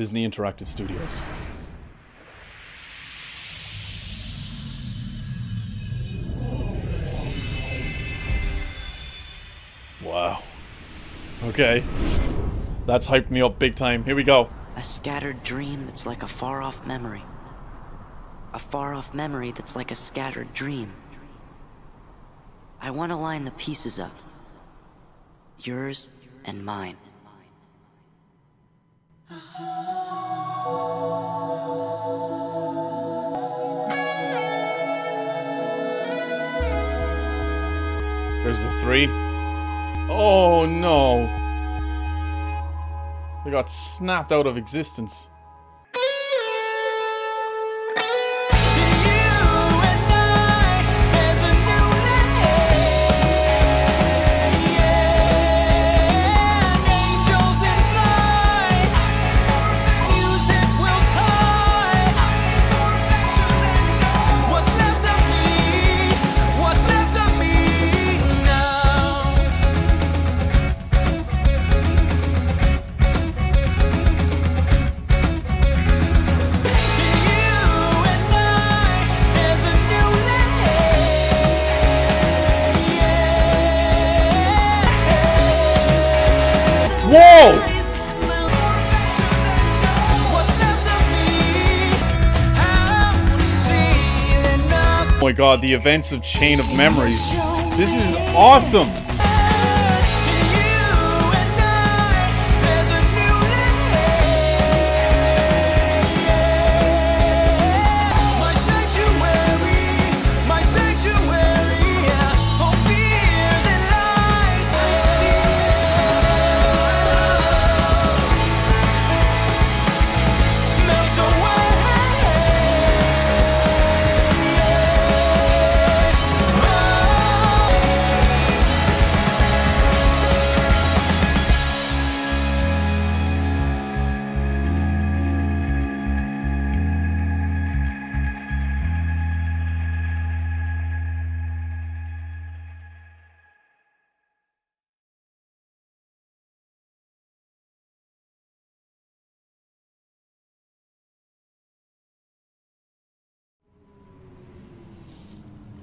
Disney Interactive Studios. Wow. Okay. That's hyped me up big time. Here we go. A scattered dream that's like a far off memory. A far off memory that's like a scattered dream. I want to line the pieces up. Yours and mine. Uh-huh. There's the three. Oh no. They got snapped out of existence. God, the events of Chain of Memories. This is awesome!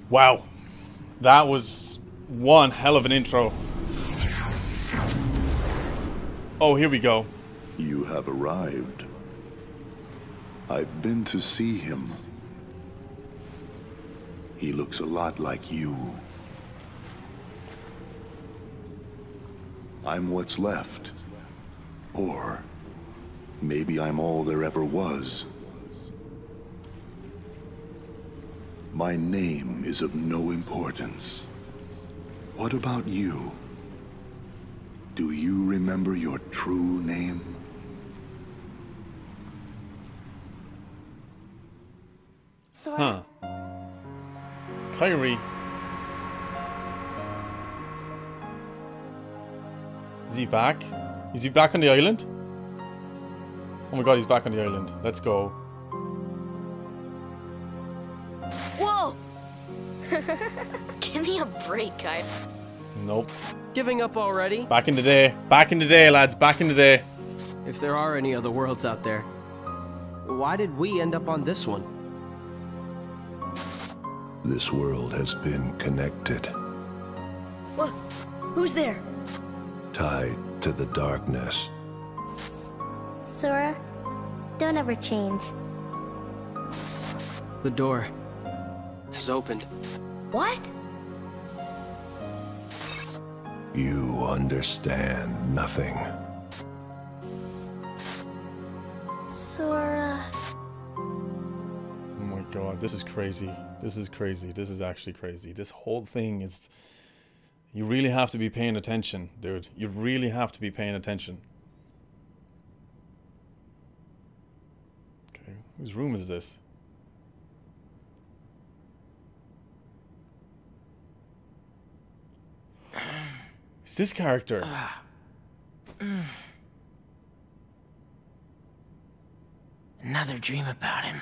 Wow. That was one hell of an intro. Oh, here we go. You have arrived. I've been to see him. He looks a lot like you. I'm what's left. Or maybe I'm all there ever was. My name is of no importance. What about you? Do you remember your true name? Huh. Kairi. Is he back? Is he back on the island? Oh my god, he's back on the island. Let's go. Whoa! Give me a break, guy. Nope. Giving up already? Back in the day. Back in the day, lads. Back in the day. If there are any other worlds out there, why did we end up on this one? This world has been connected, What? Who's there? tied to the darkness. Sora, don't ever change. The door has opened. What? You understand nothing. Sora. Oh my god, this is crazy. This is crazy. This is actually crazy. This whole thing is. You really have to be paying attention, dude. You really have to be paying attention. Okay, whose room is this? It's this character. Ah. Mm. Another dream about him.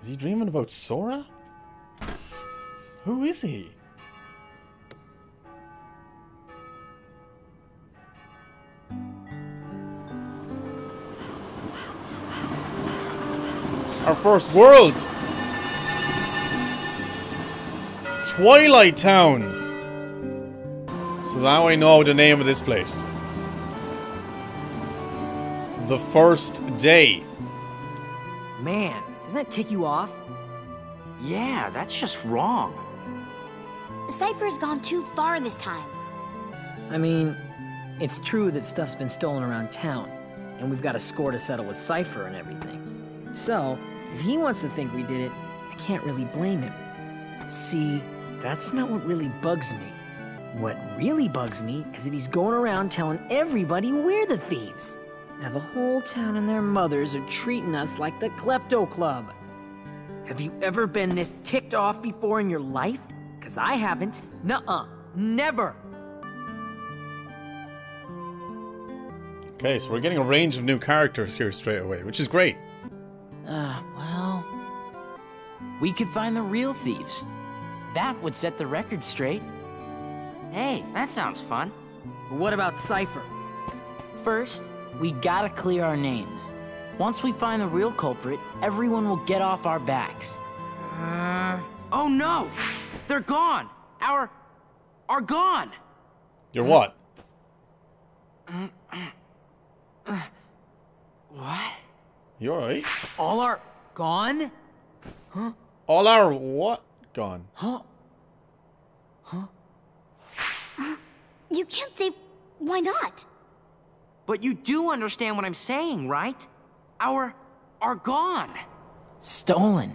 Is he dreaming about Sora? Who is he? Our first world! Twilight Town. So now I know the name of this place. The first day. Man, doesn't that tick you off? Yeah, that's just wrong. Seifer's gone too far this time. I mean, it's true that stuff's been stolen around town, and we've got a score to settle with Seifer and everything. So, if he wants to think we did it, I can't really blame him. See, that's not what really bugs me. What really bugs me is that he's going around telling everybody we're the thieves. Now the whole town and their mothers are treating us like the Klepto Club. Have you ever been this ticked off before in your life? Cause I haven't. Nuh-uh. Never. Okay, so we're getting a range of new characters here straight away, which is great. Uh, well... We could find the real thieves. That would set the record straight. Hey, that sounds fun. But what about Seifer? First, we gotta clear our names. Once we find the real culprit, everyone will get off our backs. Uh... Oh no! They're gone! Our... are gone! You're what? What? You alright? All are gone? Huh? All our what? Gone. Huh? Huh? You can't say why not? But you do understand what I'm saying, right? Our... are gone. Stolen.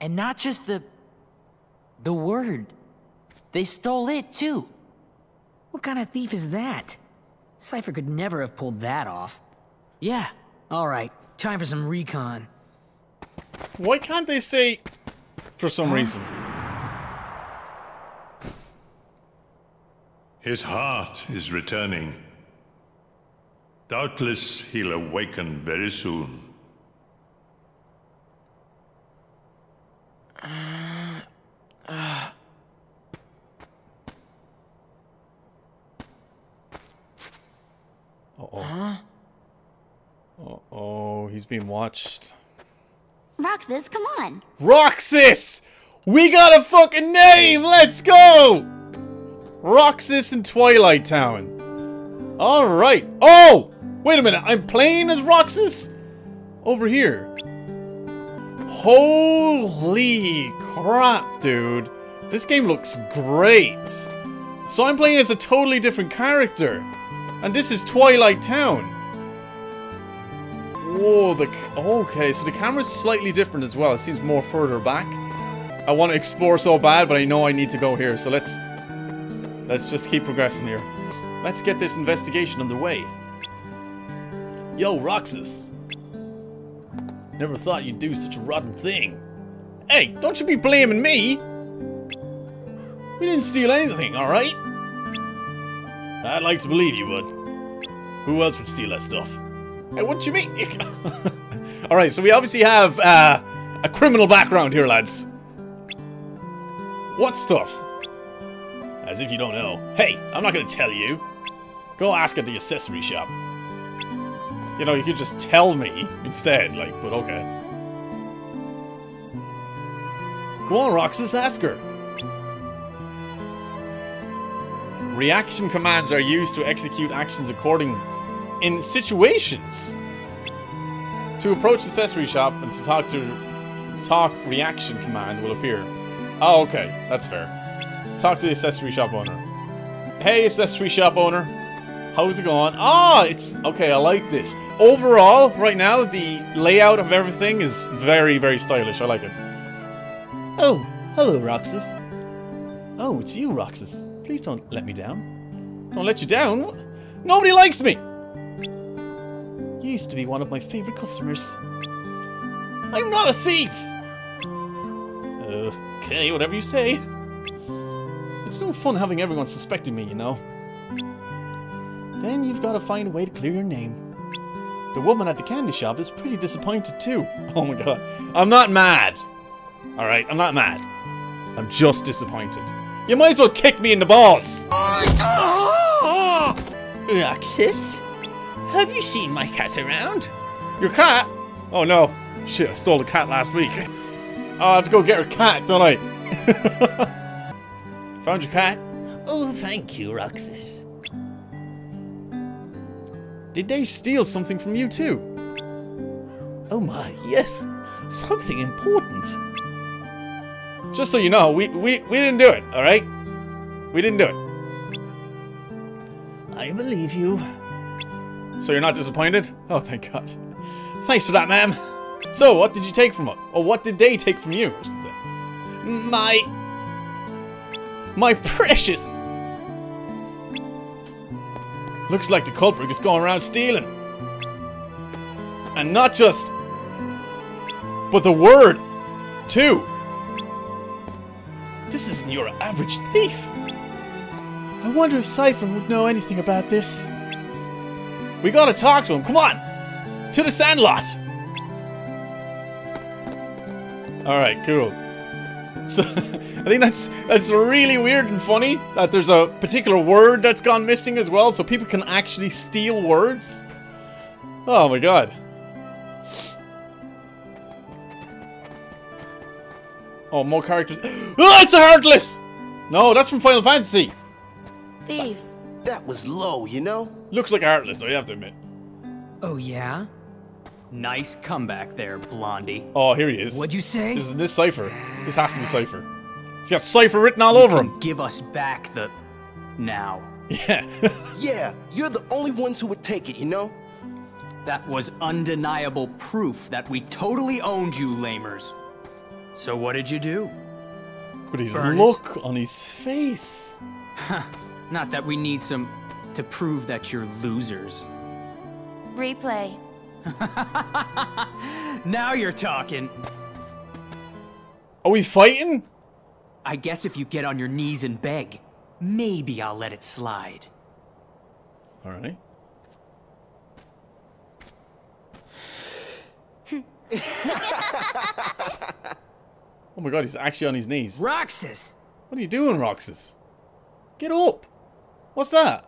And not just the... the word. They stole it, too. What kind of thief is that? Seifer could never have pulled that off. Yeah. All right, time for some recon. Why can't they say for some reason? His heart is returning. Doubtless he'll awaken very soon. Uh-oh. Uh-oh, he's being watched. Roxas, come on. Roxas! We got a fucking name! Let's go! Roxas and Twilight Town. Alright. Oh! Wait a minute, I'm playing as Roxas? Over here. Holy crap, dude. This game looks great. So I'm playing as a totally different character. And this is Twilight Town. Whoa, the... Okay, so the camera's slightly different as well. It seems more further back. I want to explore so bad, but I know I need to go here. So let's... Let's just keep progressing here. Let's get this investigation underway. Yo, Roxas. Never thought you'd do such a rotten thing. Hey, don't you be blaming me! We didn't steal anything, alright? I'd like to believe you would. Who else would steal that stuff? Hey, what you mean? alright, so we obviously have uh, a criminal background here, lads. What stuff? As if you don't know. Hey, I'm not gonna tell you. Go ask at the accessory shop. You know, you could just tell me instead, like, but okay. Go on, Roxas, ask her. Reaction commands are used to execute actions according in situations. To approach the accessory shop and to talk to talk reaction command will appear. Oh, okay, that's fair. Talk to the accessory shop owner. Hey, accessory shop owner. How's it going? Ah, it's okay. I like this. Overall, right now, the layout of everything is very, very stylish. I like it. Oh, hello, Roxas. Oh, it's you, Roxas. Please don't let me down. Don't let you down? Nobody likes me! You used to be one of my favorite customers. I'm not a thief! Okay, whatever you say. It's no fun having everyone suspecting me, you know. Then you've got to find a way to clear your name. The woman at the candy shop is pretty disappointed too. Oh my god. I'm not mad. Alright, I'm not mad. I'm just disappointed. You might as well kick me in the balls! Oh Roxas? Have you seen my cat around? Your cat? Oh no. Shit, I stole a cat last week. Oh, I have to go get her cat, don't I? Found your cat? Oh, thank you, Roxas. Did they steal something from you too? Oh my, yes. Something important. Just so you know, we, we, we didn't do it, alright? We didn't do it. I believe you. So you're not disappointed? Oh, thank God. Thanks for that, ma'am. So, what did you take from it? Or what did they take from you? My... My precious... Looks like the culprit is going around stealing. And not just... But the word, too. This isn't your average thief. I wonder if Seifer would know anything about this. We gotta talk to him, come on! To the sandlot! Alright, cool. So, I think that's that's really weird and funny that there's a particular word that's gone missing as well, so people can actually steal words. Oh my god. Oh, more characters. Oh, it's a Heartless! No, that's from Final Fantasy. Thieves. That was low, you know? Looks like a Heartless, though, you have to admit. Oh, yeah? Nice comeback there, Blondie. Oh, here he is. What'd you say? This is this Seifer. This has to be Seifer. He's got Seifer written all over him. Give us back the... now. Yeah. yeah, you're the only ones who would take it, you know? That was undeniable proof that we totally owned you, lamers. So what did you do? Look at his Burn look on his face. Not that we need some... to prove that you're losers. Replay. now you're talking. Are we fighting? I guess if you get on your knees and beg, maybe I'll let it slide. Alright. oh my god, he's actually on his knees. Roxas! What are you doing, Roxas? Get up! What's that?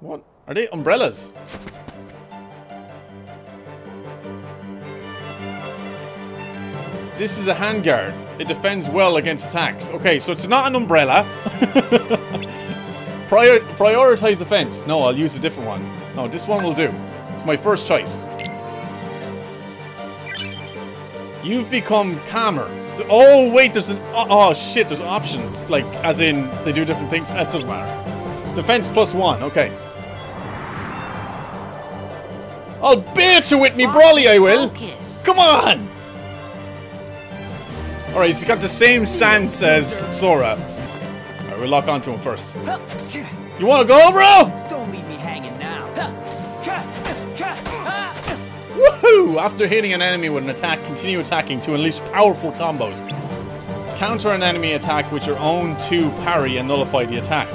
What? Are they umbrellas? This is a handguard. It defends well against attacks. Okay, so it's not an umbrella. Prior prioritize defense. No, I'll use a different one. No, this one will do. It's my first choice. You've become calmer. Oh, wait, there's an... Oh, oh, shit, there's options. Like, as in, they do different things. It doesn't matter. Defense plus one, okay. I'll beat you with me, Brawly, I will. Come on! Alright, he's got the same stance as Sora. Alright, we'll lock onto him first. You wanna go, bro? Woohoo! After hitting an enemy with an attack, continue attacking to unleash powerful combos. Counter an enemy attack with your own 2 parry and nullify the attack.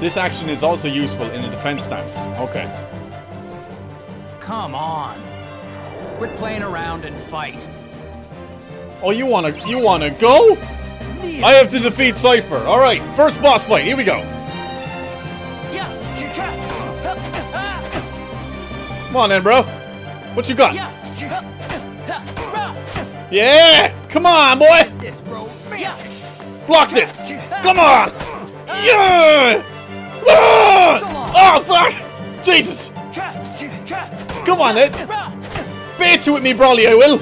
This action is also useful in a defense stance. Okay. Come on. Quit playing around and fight. Oh, you wanna you wanna go? I have to defeat Seifer. Alright, first boss fight, here we go. Come on then, bro. What you got? Yeah! Come on, boy! Blocked it! Come on! Yeah! Ah! Oh, fuck! Jesus! Come on, then! Beat you with me, Broly, I will!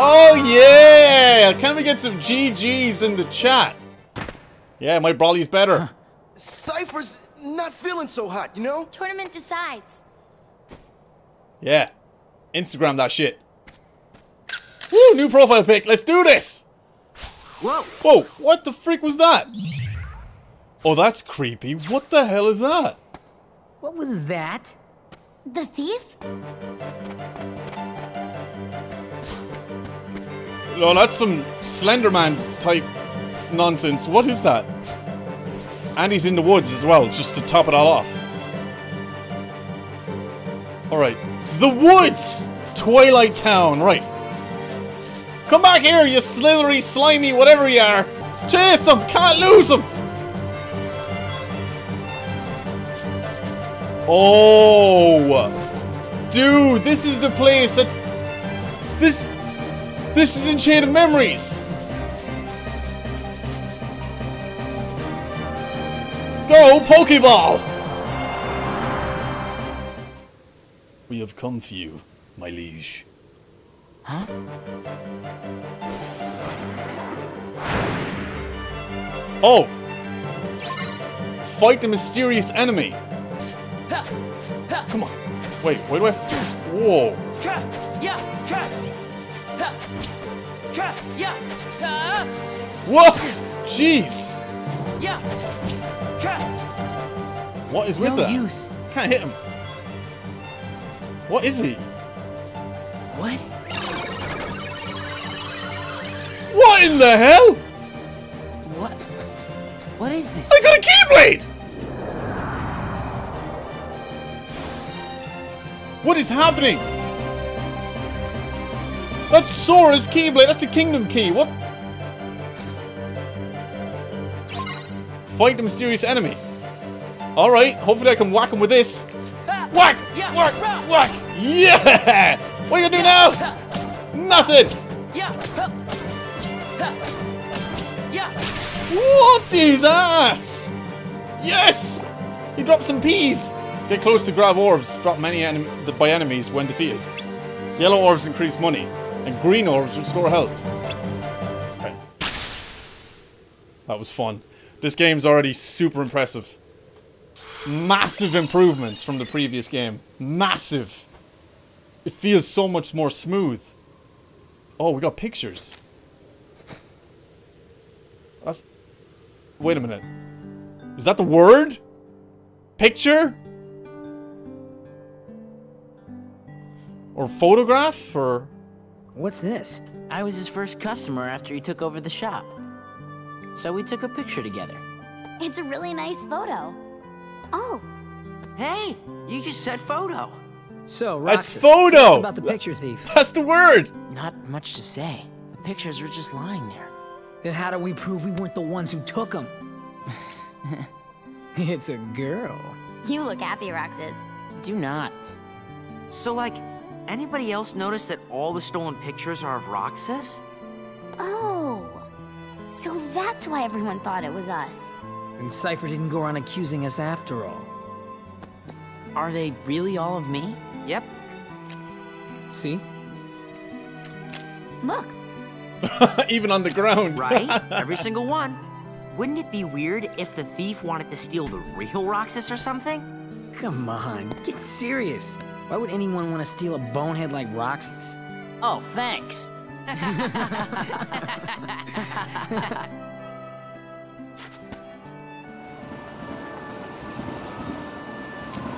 Oh, yeah! Can we get some GG's in the chat? Yeah, my Broly's better. Seifer's not feeling so hot, you know? Tournament decides. Yeah. Instagram that shit. Woo, new profile pic. Let's do this! Whoa! Whoa, what the freak was that? Oh, that's creepy. What the hell is that? What was that? The thief? No, that's some Slenderman type nonsense. What is that? And he's in the woods as well, just to top it all off. Alright. The woods! Twilight Town, right. Come back here, you slithery, slimy, whatever you are! Chase him! Can't lose him! Oh! Dude, this is the place that... This... This is in Chain of Memories! Go, Pokeball! We have come for you, my liege. Huh? Oh! Fight the mysterious enemy! Come on. Wait, wait, wait. Whoa. What? Jeez. What is with no that? use. Can't hit him. What is he? What? What in the hell? What? What is this? I got a Keyblade! What is happening? That's Sora's Keyblade. That's the Kingdom Key. What? Fight the mysterious enemy. All right. Hopefully I can whack him with this. Whack! Whack! Whack! Yeah! What are you gonna do now? Nothing. Whoop these ass! Yes! He dropped some peas. Get close to grab orbs. Drop many enem by enemies when defeated. Yellow orbs increase money, and green orbs restore health. Okay. That was fun. This game's already super impressive. Massive improvements from the previous game. Massive. It feels so much more smooth. Oh, we got pictures. That's... Wait a minute. Is that the word? Picture? Or photograph? Or... What's this? I was his first customer after he took over the shop. So we took a picture together. It's a really nice photo. Oh, Hey, you just said photo. So, That's Roxas, photo! tell us about the picture thief. That's the word! Not much to say. The pictures were just lying there. Then how do we prove we weren't the ones who took them? it's a girl. you look happy, Roxas. Do not. So, like, anybody else notice that all the stolen pictures are of Roxas? Oh, so that's why everyone thought it was us. And Seifer didn't go around accusing us after all. Are they really all of me? Yep. See? Look, Even on the ground. Right? Every single one. Wouldn't it be weird if the thief wanted to steal the real Roxas or something? Come on, get serious. Why would anyone want to steal a bonehead like Roxas? Oh, thanks.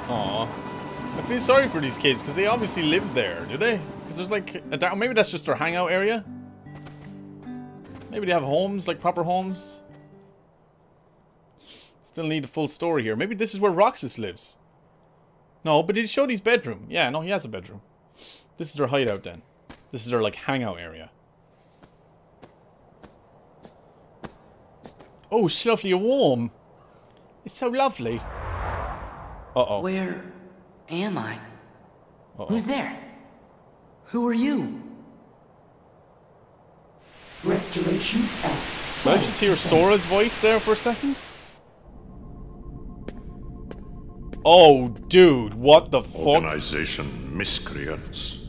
Aw. I feel sorry for these kids because they obviously live there, do they? Because there's like a. Maybe that's just their hangout area. Maybe they have homes, like proper homes. Still need a full story here. Maybe this is where Roxas lives. No, but did he show his bedroom? Yeah, no, he has a bedroom. This is their hideout then. This is their like hangout area. Oh, it's lovely and warm. It's so lovely. Uh-oh. Where am I? Uh-oh. Who's there? Who are you? Restoration at Did I just hear Sora's voice there for a second? Oh, dude, what the fuck? Organization miscreants.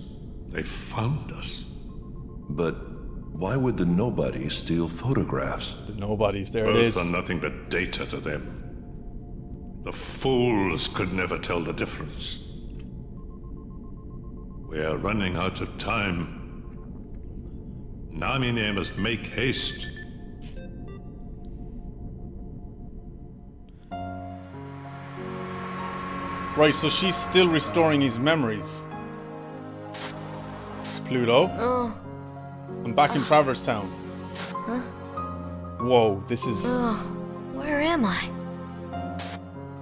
They found us. But why would the nobodies steal photographs? The nobodies, there it Both is. are nothing but data to them. The fools could never tell the difference. We are running out of time. Namine must make haste. Right, so she's still restoring his memories. It's Pluto. Oh. I'm back in Traverse Town. Huh? Whoa, this is... Ugh. Where am I?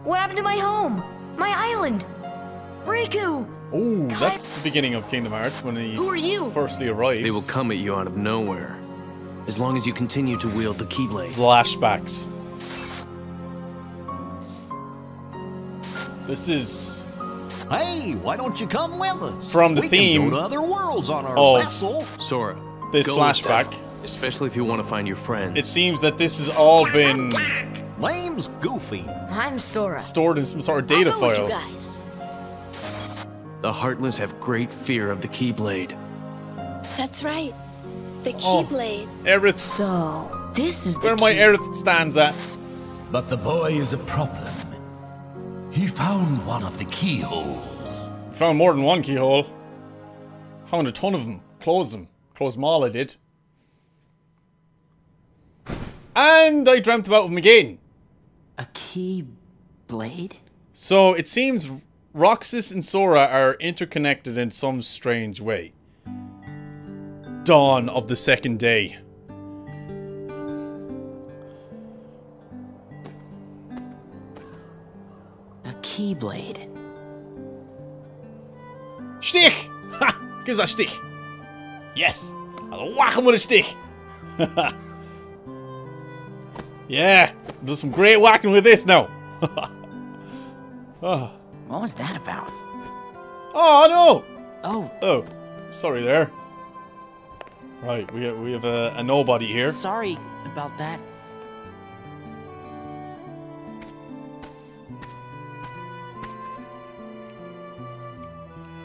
What happened to my home? My island? Riku! Oh, that's the beginning of Kingdom Hearts when he Who are you? firstly arrives. They will come at you out of nowhere. As long as you continue to wield the Keyblade. Flashbacks. This is Hey, why don't you come with us? From the we theme can go to other worlds on our of- vessel. Sora. this go flashback. Especially if you want to find your friends. It seems that this has all been Name's Goofy. I'm Sora. stored in some sort of data I'll go with you file. guys. The Heartless have great fear of the Keyblade. That's right. The Oh. Keyblade. Aerith. So, this is Where the my key. Aerith stands at. But the boy is a problem. He found one of the keyholes. Found more than one keyhole. Found a ton of them. Closed them. Closed them all, I did. And I dreamt about them again. A key blade? So it seems Roxas and Sora are interconnected in some strange way. Dawn of the second day. A key blade. Stick! Ha! Gives a stick. Yes! I'll whack him with a stick. yeah! Do some great whacking with this now. oh. What was that about? oh no! Oh, Oh, sorry there. Right, we have, we have a, a nobody here. sorry about that.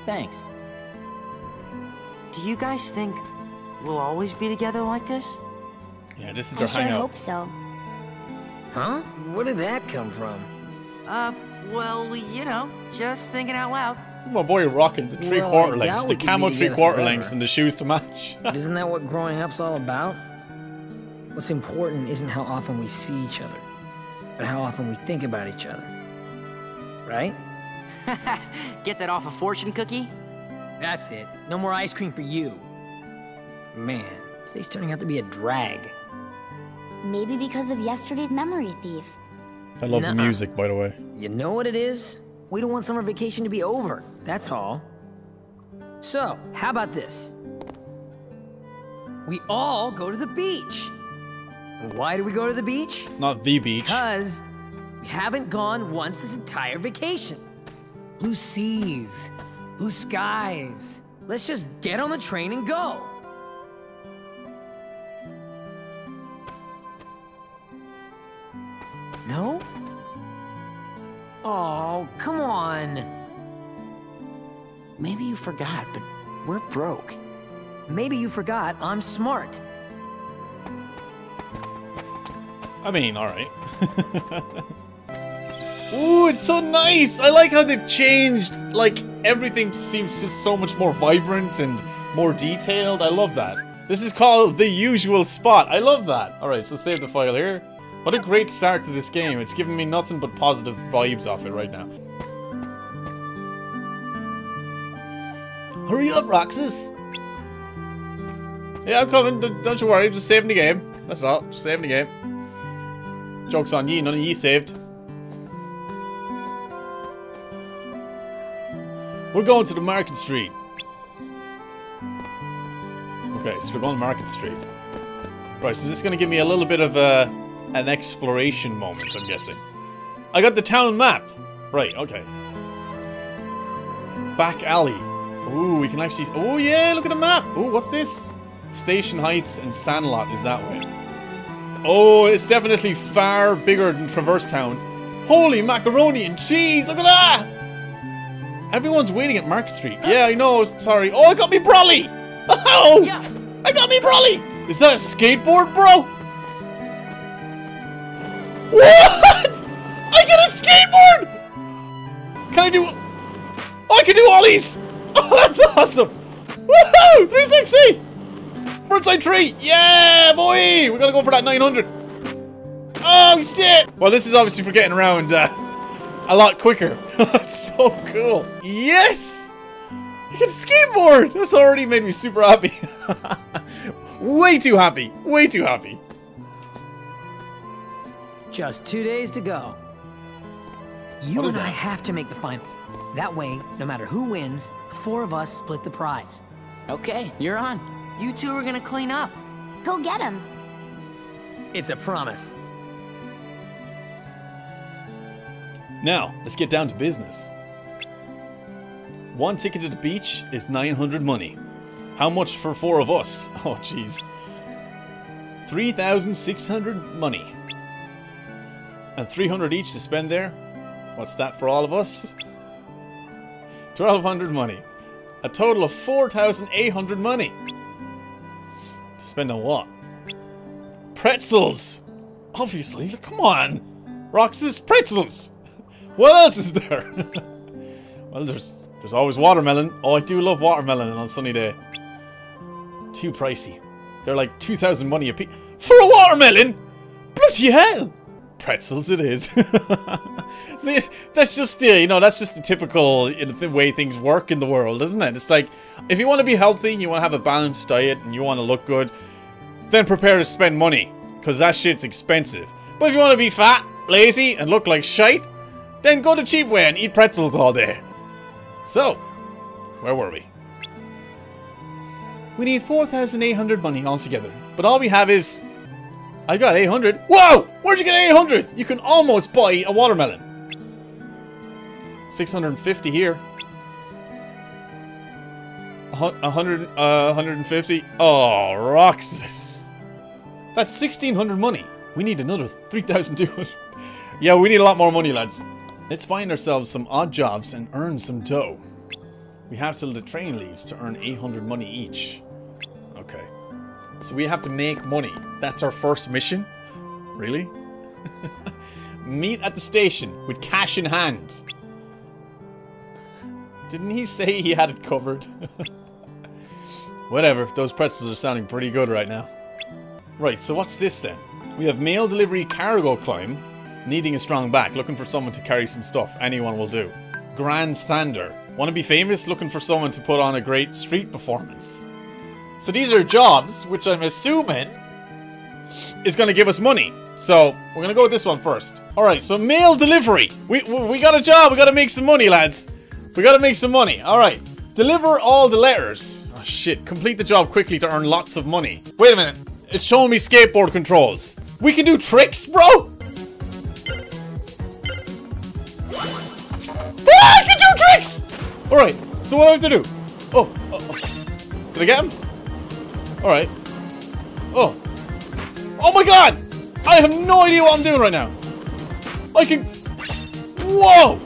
Thanks. Do you guys think we'll always be together like this? Yeah, this is I their sure hangout. hope so. Huh? Where did that come from? Uh, well, you know, just thinking out loud. My boy rocking the three Well, quarter doubt lengths, the could be camo three quarter forever. lengths, and the shoes to match. Isn't that what growing up's all about? What's important isn't how often we see each other, but how often we think about each other. Right? Get that off a fortune cookie? That's it. No more ice cream for you. Man, today's turning out to be a drag. Maybe because of yesterday's memory thief. I love the Nuh-uh. music, by the way. You know what it is? We don't want summer vacation to be over. That's all. So, how about this? We all go to the beach. Why do we go to the beach? Not the beach. Because we haven't gone once this entire vacation. Blue seas, blue skies. Let's just get on the train and go. No? Oh, come on. Maybe you forgot, but we're broke. Maybe you forgot I'm smart. I mean, alright. Ooh, it's so nice! I like how they've changed. Like, everything seems just so much more vibrant and more detailed. I love that. This is called The Usual Spot. I love that. Alright, so save the file here. What a great start to this game. It's giving me nothing but positive vibes off it right now. Hurry up, Roxas! Yeah, I'm coming. Don't you worry. Just saving the game. That's all. Just saving the game. Joke's on ye. None of ye saved. We're going to the Market Street. Okay, so we're going to Market Street. Right, so this is going to give me a little bit of a, an exploration moment, I'm guessing. I got the town map. Right, okay. Back alley. Ooh, we can actually... Oh, yeah, look at the map. Ooh, what's this? Station Heights and Sandlot is that way. Oh, it's definitely far bigger than Traverse Town. Holy macaroni and cheese, look at that! Everyone's waiting at Market Street. Yeah, I know, sorry. Oh, I got me brolly! Oh! I got me brolly! Is that a skateboard, bro? What? I get a skateboard! Can I do... Oh, I can do ollies! Oh, that's awesome! Woohoo! 360! Frontside tree! Yeah, boy! We're gonna go for that 900. Oh, shit! Well, this is obviously for getting around uh, a lot quicker. That's so cool. Yes! I get a skateboard! That's already made me super happy. Way too happy. Way too happy. Just two days to go. You What is and I have to make the finals. That way, no matter who wins, the four of us split the prize. Okay, you're on. You two are gonna clean up. Go get him. It's a promise. Now, let's get down to business. One ticket to the beach is 900 money. How much for four of us? Oh, jeez. 3,600 money. And 300 each to spend there? What's that for all of us? 1,200 money. A total of 4,800 money. To spend on what? Pretzels! Obviously, come on! Roxas pretzels! What else is there? well, there's there's always watermelon. Oh, I do love watermelon on a sunny day. Too pricey. They're like 2,000 money a piece. For a watermelon? Bloody hell! Pretzels it is. See, that's just the, you know, that's just the typical the way things work in the world, isn't it? It's like, if you want to be healthy, you want to have a balanced diet, and you want to look good, then prepare to spend money. Because that shit's expensive. But if you want to be fat, lazy, and look like shite, then go to Cheapway and eat pretzels all day. So, where were we? We need 4,800 money altogether. But all we have is... I got 800. Whoa! Where'd you get 800? You can almost buy a watermelon. 650 here. A hun- a hundred, uh, 150. Oh, Roxas. That's 1,600 money. We need another 3,200. yeah, we need a lot more money, lads. Let's find ourselves some odd jobs and earn some dough. We have till the train leaves to earn 800 money each. Okay. So we have to make money. That's our first mission? Really? Meet at the station with cash in hand. Didn't he say he had it covered? Whatever, those pretzels are sounding pretty good right now. Right, so what's this then? We have mail delivery cargo climb, needing a strong back, looking for someone to carry some stuff. Anyone will do. Grandstander, want to be famous, looking for someone to put on a great street performance. So these are jobs, which I'm assuming is going to give us money. So we're going to go with this one first. All right, so mail delivery. We, we, we got a job. We got to make some money, lads. We got to make some money. All right. Deliver all the letters. Oh, shit. Complete the job quickly to earn lots of money. Wait a minute. It's showing me skateboard controls. We can do tricks, bro? Ah, I can do tricks! Alright, so what do I have to do? Oh, oh, oh. Did I get him? Alright. Oh. Oh my god! I have no idea what I'm doing right now. I can... Whoa!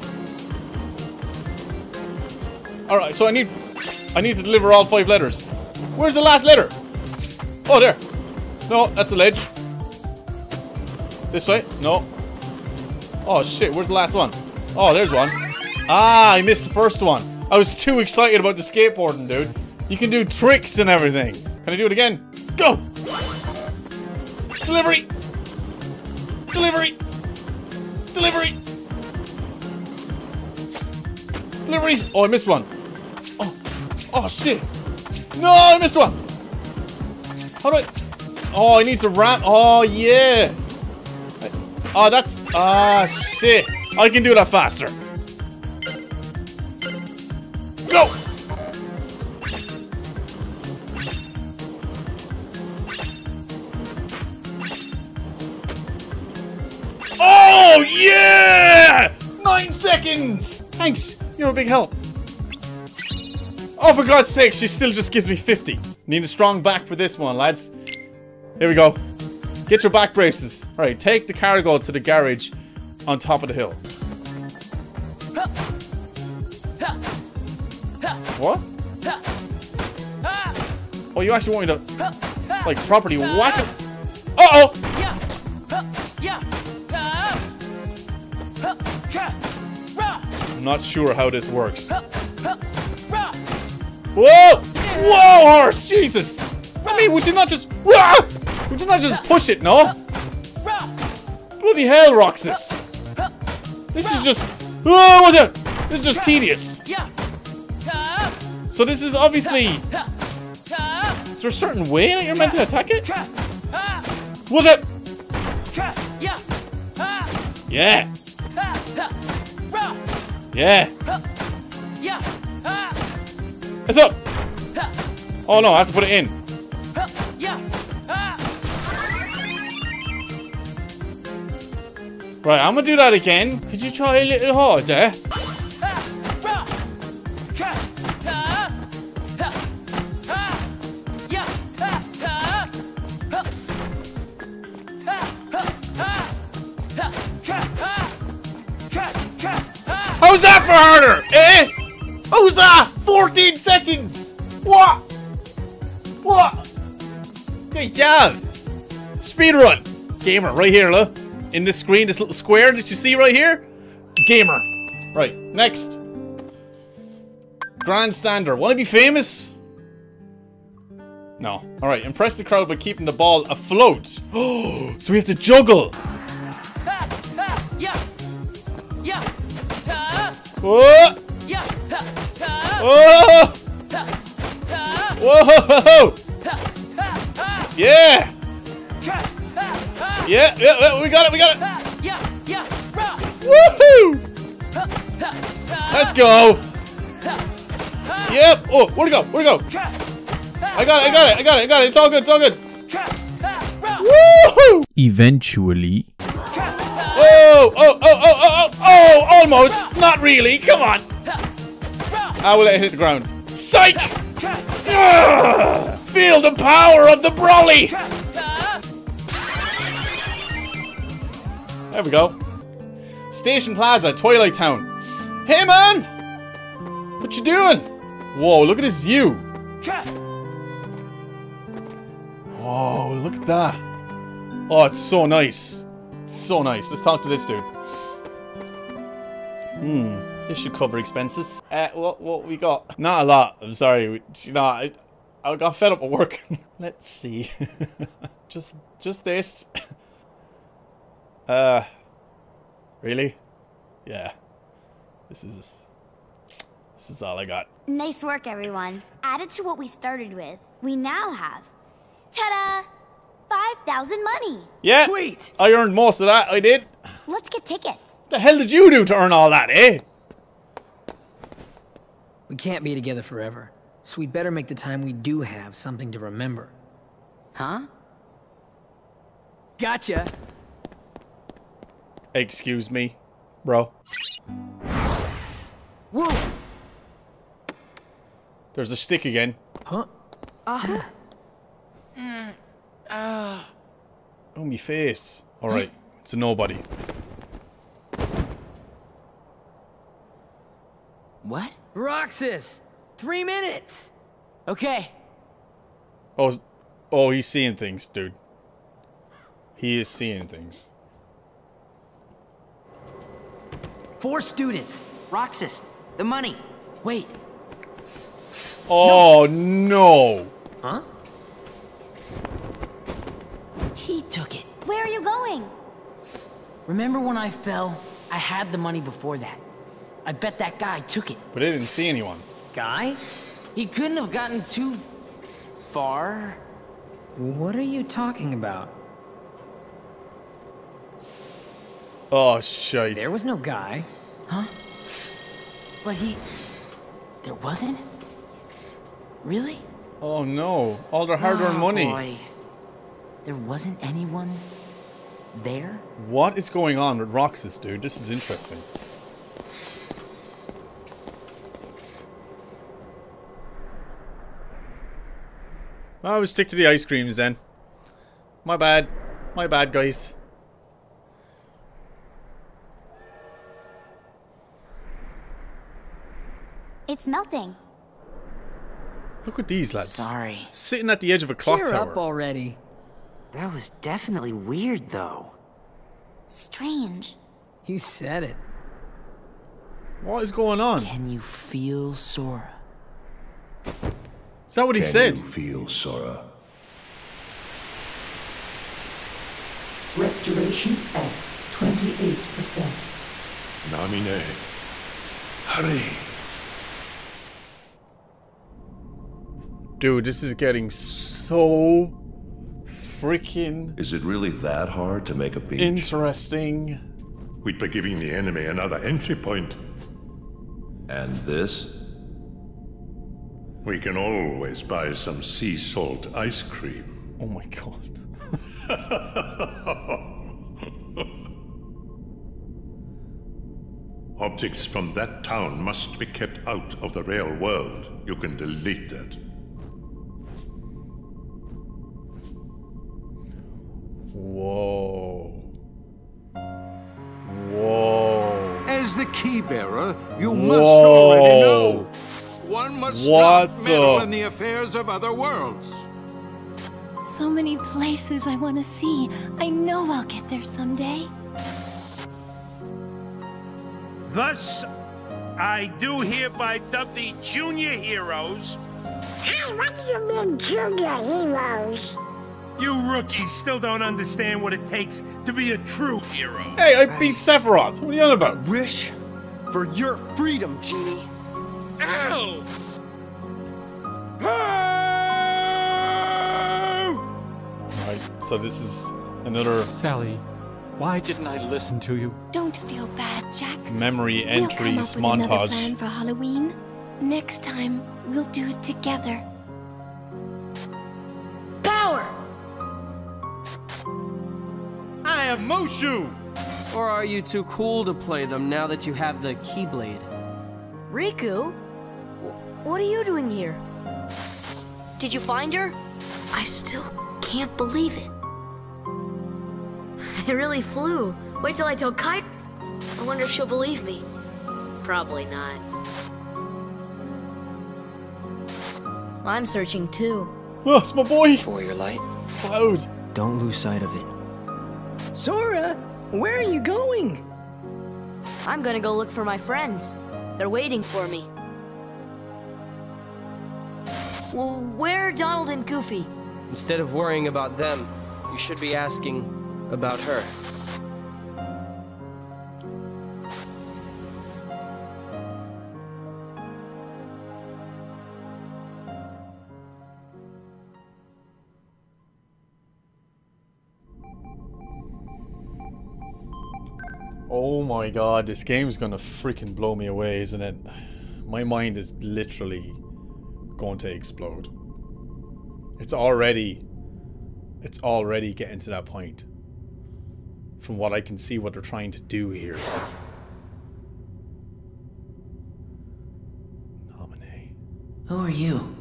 Alright, so I need... I need to deliver all five letters. Where's the last letter? Oh, there. No, that's a ledge. This way? No. Oh, shit. Where's the last one? Oh, there's one. Ah, I missed the first one. I was too excited about the skateboarding, dude. You can do tricks and everything. Can I do it again? Go! Delivery! Delivery! Delivery! Delivery! Oh, I missed one. Oh, oh shit! No, I missed one! How do I... Oh, I need to ramp. Oh, yeah! Oh, that's... Ah, shit. I can do that faster. Seconds! Thanks. You're a big help. Oh, for God's sake, she still just gives me 50. Need a strong back for this one, lads. Here we go. Get your back braces. Alright, take the cargo to the garage on top of the hill. What? Oh, you actually want me to, like, properly whack it? Uh-oh! Not sure how this works. Whoa! Whoa, horse! Jesus! I mean, would you not just... Would you not just push it, no? Bloody hell, Roxas! This is just... Oh, what's that? This is just tedious. So this is obviously... Is there a certain way that you're meant to attack it? What's it? Yeah. Yeah. What's up? Oh no, I have to put it in. Right, I'm gonna do that again. Could you try a little harder? How's that for harder? Eh? How's that? 14 seconds! What? What? Good job! Speedrun! Gamer, right here, look. In this screen, this little square that you see right here? Gamer. Right, next. Grandstander. Wanna be famous? No. Alright, impress the crowd by keeping the ball afloat. Oh, so we have to juggle. Whoa! Whoa! Whoa! Yeah! Yeah, yeah, yeah, we got it, we got it! Woohoo! Let's go! Yep! Oh, where'd it go? Where'd it go? I got it, I got it, I got it, I got it, it's all good, it's all good! Woohoo! Eventually. Oh, oh, oh, oh, oh, oh, oh, almost! Not really, come on! I will let it hit the ground. Psych! Feel the power of the Broly! There we go. Station Plaza, Twilight Town. Hey man! What you doing? Whoa, look at this view. Whoa, look at that. Oh, it's so nice. It's so nice. Let's talk to this dude. Hmm. This should cover expenses. Uh, what, what we got? Not a lot. I'm sorry. You know, I, I got fed up with work. Let's see. just, just this. Uh, really? Yeah. This is, this is all I got. Nice work, everyone. Added to what we started with, we now have, ta-da, 5,000 money. Yeah. Sweet. I earned most of that. I did. Let's get tickets. What The hell did you do to earn all that, eh? We can't be together forever, so we better make the time we do have something to remember. Huh? Gotcha. Excuse me, bro. Whoa! There's a stick again. Huh? Uh, mm, uh. Oh, me face. Alright, it's a nobody. What? Roxas! Three minutes! Okay. Oh, oh, he's seeing things, dude. He is seeing things. Four students. Roxas, the money. Wait. Oh, no. Huh? He took it. Where are you going? Remember when I fell? I had the money before that. I bet that guy took it. But I didn't see anyone. Guy? He couldn't have gotten too... far. What are you talking about? Oh, shite. There was no guy. Huh? But he... There wasn't? Really? Oh no. All their hard-earned Oh, money. boy. There wasn't anyone there? What is going on with Roxas, dude? This is interesting. I would stick to the ice creams then. My bad. My bad, guys. It's melting. Look at these lads. Sorry. Sitting at the edge of a clock Cheer tower. up already. That was definitely weird, though. Strange. You said it. What is going on? Can you feel Sora? Is that what he said? Can said? you feel Sora? Restoration at 28%. Naminé. Hurry. Dude, this is getting so freaking Is it really that hard to make a beach? interesting. We'd be giving the enemy another entry point. And this? We can always buy some sea salt ice cream. Oh my god. Objects from that town must be kept out of the real world. You can delete that. Whoa. Whoa. As the key bearer, you Whoa. must already know. One must What not meddle the- in the affairs of other worlds. So many places I want to see. I know I'll get there someday. Thus, I do hereby dub the junior heroes. Hey, what do you mean, junior heroes? You rookies still don't understand what it takes to be a true hero. Hey, I beat Sephiroth. What are you on about? Wish for your freedom, Genie. Ow! Right, so this is another Sally, why didn't I listen to you? Don't feel bad, Jack. memory we'll come entries up with another montage. plan for Halloween. Next time, we'll do it together. I have Mushu! Or are you too cool to play them now that you have the Keyblade? Riku? wh- What are you doing here? Did you find her? I still can't believe it. I really flew. Wait till I tell Kai. I wonder if she'll believe me. Probably not. I'm searching too. Oh, it's my boy! For your light. Cloud. Don't lose sight of it. Sora, where are you going? I'm gonna go look for my friends. They're waiting for me. Well, where are Donald and Goofy? Instead of worrying about them, you should be asking about her. Oh my god, this game's gonna freaking blow me away, isn't it? My mind is literally going to explode. It's already it's already getting to that point. From what I can see what they're trying to do here. Who are you?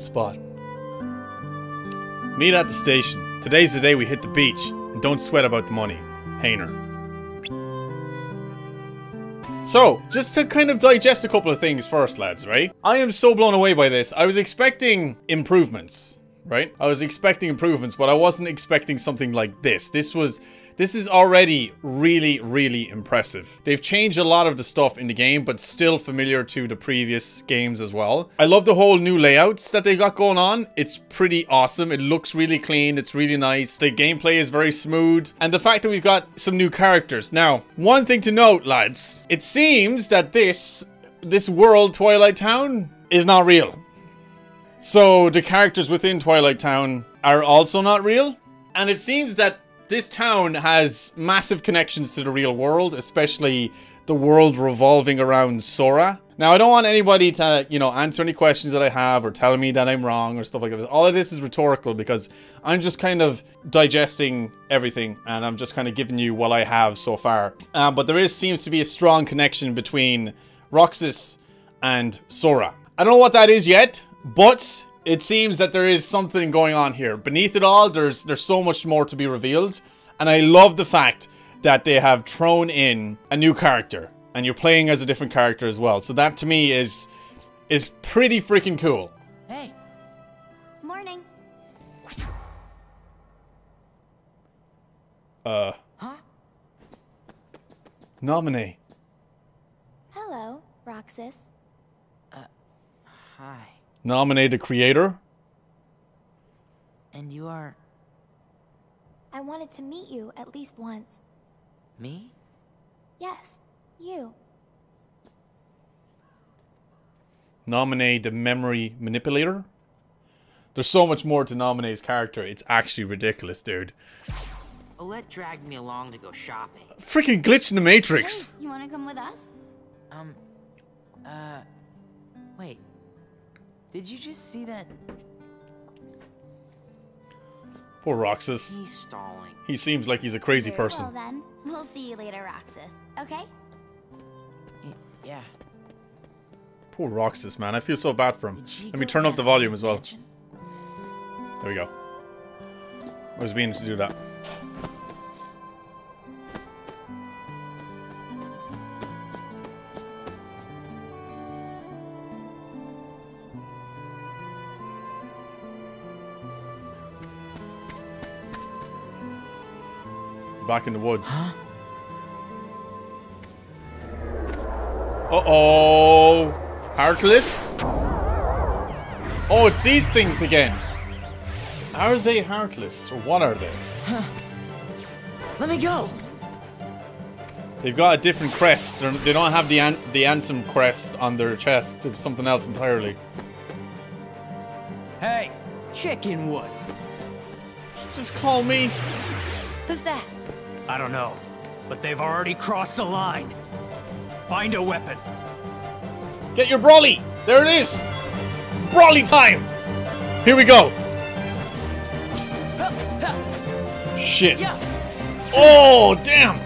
Spot. Meet at the station. Today's the day we hit the beach. And don't sweat about the money. Hayner. So, just to kind of digest a couple of things first, lads, right? I am so blown away by this. I was expecting improvements, right? I was expecting improvements, but I wasn't expecting something like this. This was... This is already really, really impressive. They've changed a lot of the stuff in the game, but still familiar to the previous games as well. I love the whole new layouts that they got going on. It's pretty awesome. It looks really clean. It's really nice. The gameplay is very smooth. And the fact that we've got some new characters. Now, one thing to note, lads. It seems that this, this world, Twilight Town, is not real. So the characters within Twilight Town are also not real. And it seems that this town has massive connections to the real world, especially the world revolving around Sora. Now, I don't want anybody to, you know, answer any questions that I have or tell me that I'm wrong or stuff like that. All of this is rhetorical because I'm just kind of digesting everything and I'm just kind of giving you what I have so far. Uh, but there is seems to be a strong connection between Roxas and Sora. I don't know what that is yet, but it seems that there is something going on here. Beneath it all, there's there's so much more to be revealed. And I love the fact that they have thrown in a new character. And you're playing as a different character as well. So that to me is is pretty freaking cool. Hey. Morning. Uh. Huh? Naminé. Hello, Roxas. Uh, hi. Naminé the creator. And you are. I wanted to meet you at least once. Me? Yes, you. Naminé the memory manipulator? There's so much more to Naminé's character. It's actually ridiculous, dude. Olette dragged me along to go shopping. Freaking glitch in the Matrix. Did you just see that? Poor Roxas. He's stalling. He seems like he's a crazy Very person. Well then, we'll see you later, Roxas. Okay? Yeah. Poor Roxas, man. I feel so bad for him. Let me turn up the volume as well. There we go. I was meaning to do that. Back in the woods. Uh-oh. Heartless? Oh, it's these things again. Are they heartless, or what are they? Let me go. They've got a different crest. They're, they don't have the an the Ansem crest on their chest. It's something else entirely. Hey, chicken wuss. Just call me. Who's that? I don't know, but they've already crossed the line. Find a weapon. Get your brawly. There it is. Brawly time. Here we go. Shit. Oh, damn.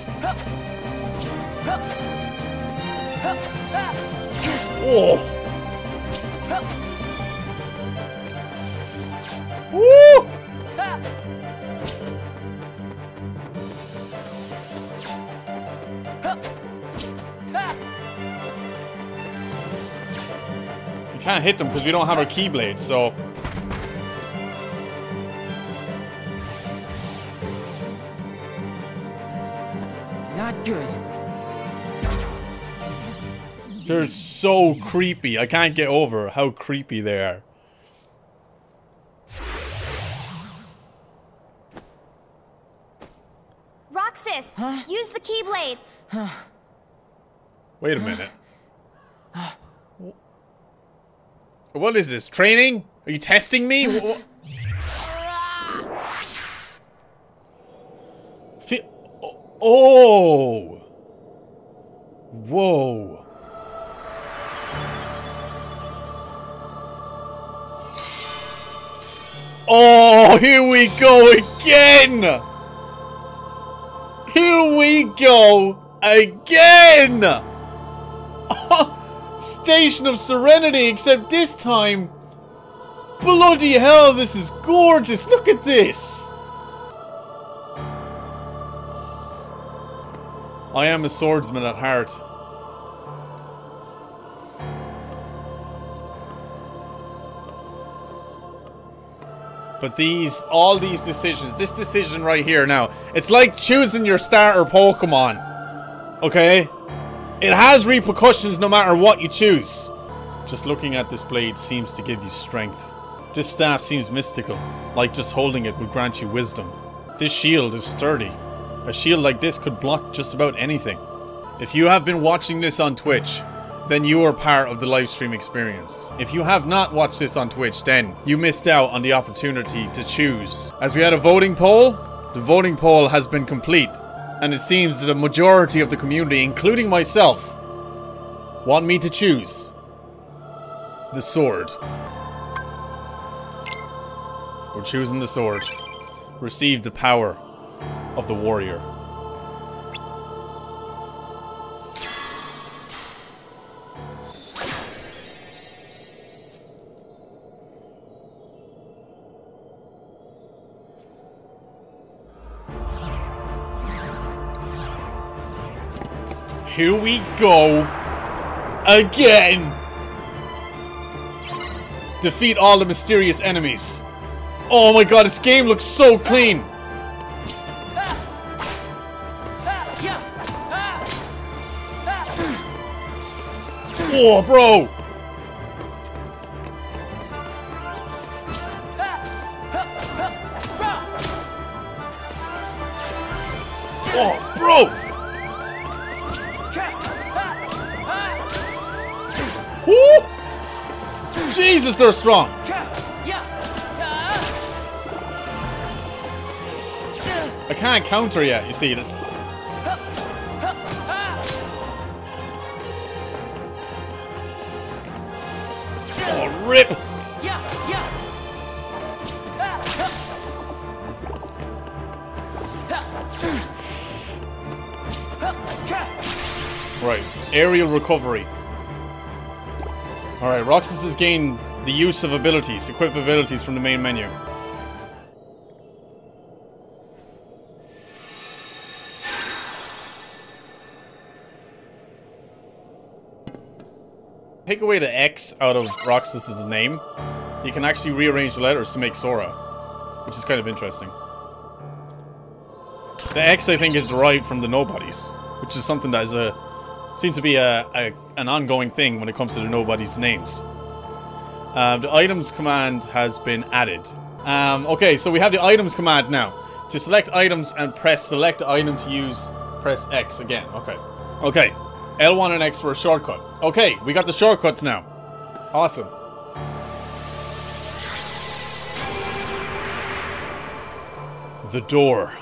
Oh. Woo! Can't hit them because we don't have our keyblade, so... Not good. They're so creepy. I can't get over how creepy they are. Roxas! Use the Keyblade! Wait a minute. What is this? Training? Are you testing me? Oh! Whoa. Oh, here we go again! Here we go again! Station of Serenity, except this time... Bloody hell, this is gorgeous! Look at this! I am a swordsman at heart. But these, all these decisions, this decision right here now, it's like choosing your starter Pokemon. Okay? It has repercussions no matter what you choose. Just looking at this blade seems to give you strength. This staff seems mystical, like just holding it would grant you wisdom. This shield is sturdy. A shield like this could block just about anything. If you have been watching this on Twitch, then you are part of the live stream experience. If you have not watched this on Twitch, then you missed out on the opportunity to choose. As we had a voting poll, the voting poll has been complete, and it seems that a majority of the community, including myself, want me to choose the sword. We're choosing the sword. Receive the power of the warrior. Here we go. Again. Defeat all the mysterious enemies. Oh my god, this game looks so clean. Whoa, bro. Oh, Bro! Woo! Jesus, they're strong. I can't counter yet, you see. This. Oh, rip! Right, aerial recovery. Alright, Roxas has gained the use of abilities, equip abilities from the main menu. Take away the X out of Roxas's name, you can actually rearrange the letters to make Sora, which is kind of interesting. The X, I think, is derived from the Nobodies, which is something that is a seems to be a, a an ongoing thing when it comes to the Nobodies' names. Uh, the items command has been added. Um, okay, so we have the items command now. To select items and press select item to use, press X again. Okay. Okay. L1 and X for a shortcut. Okay, we got the shortcuts now. Awesome. The door.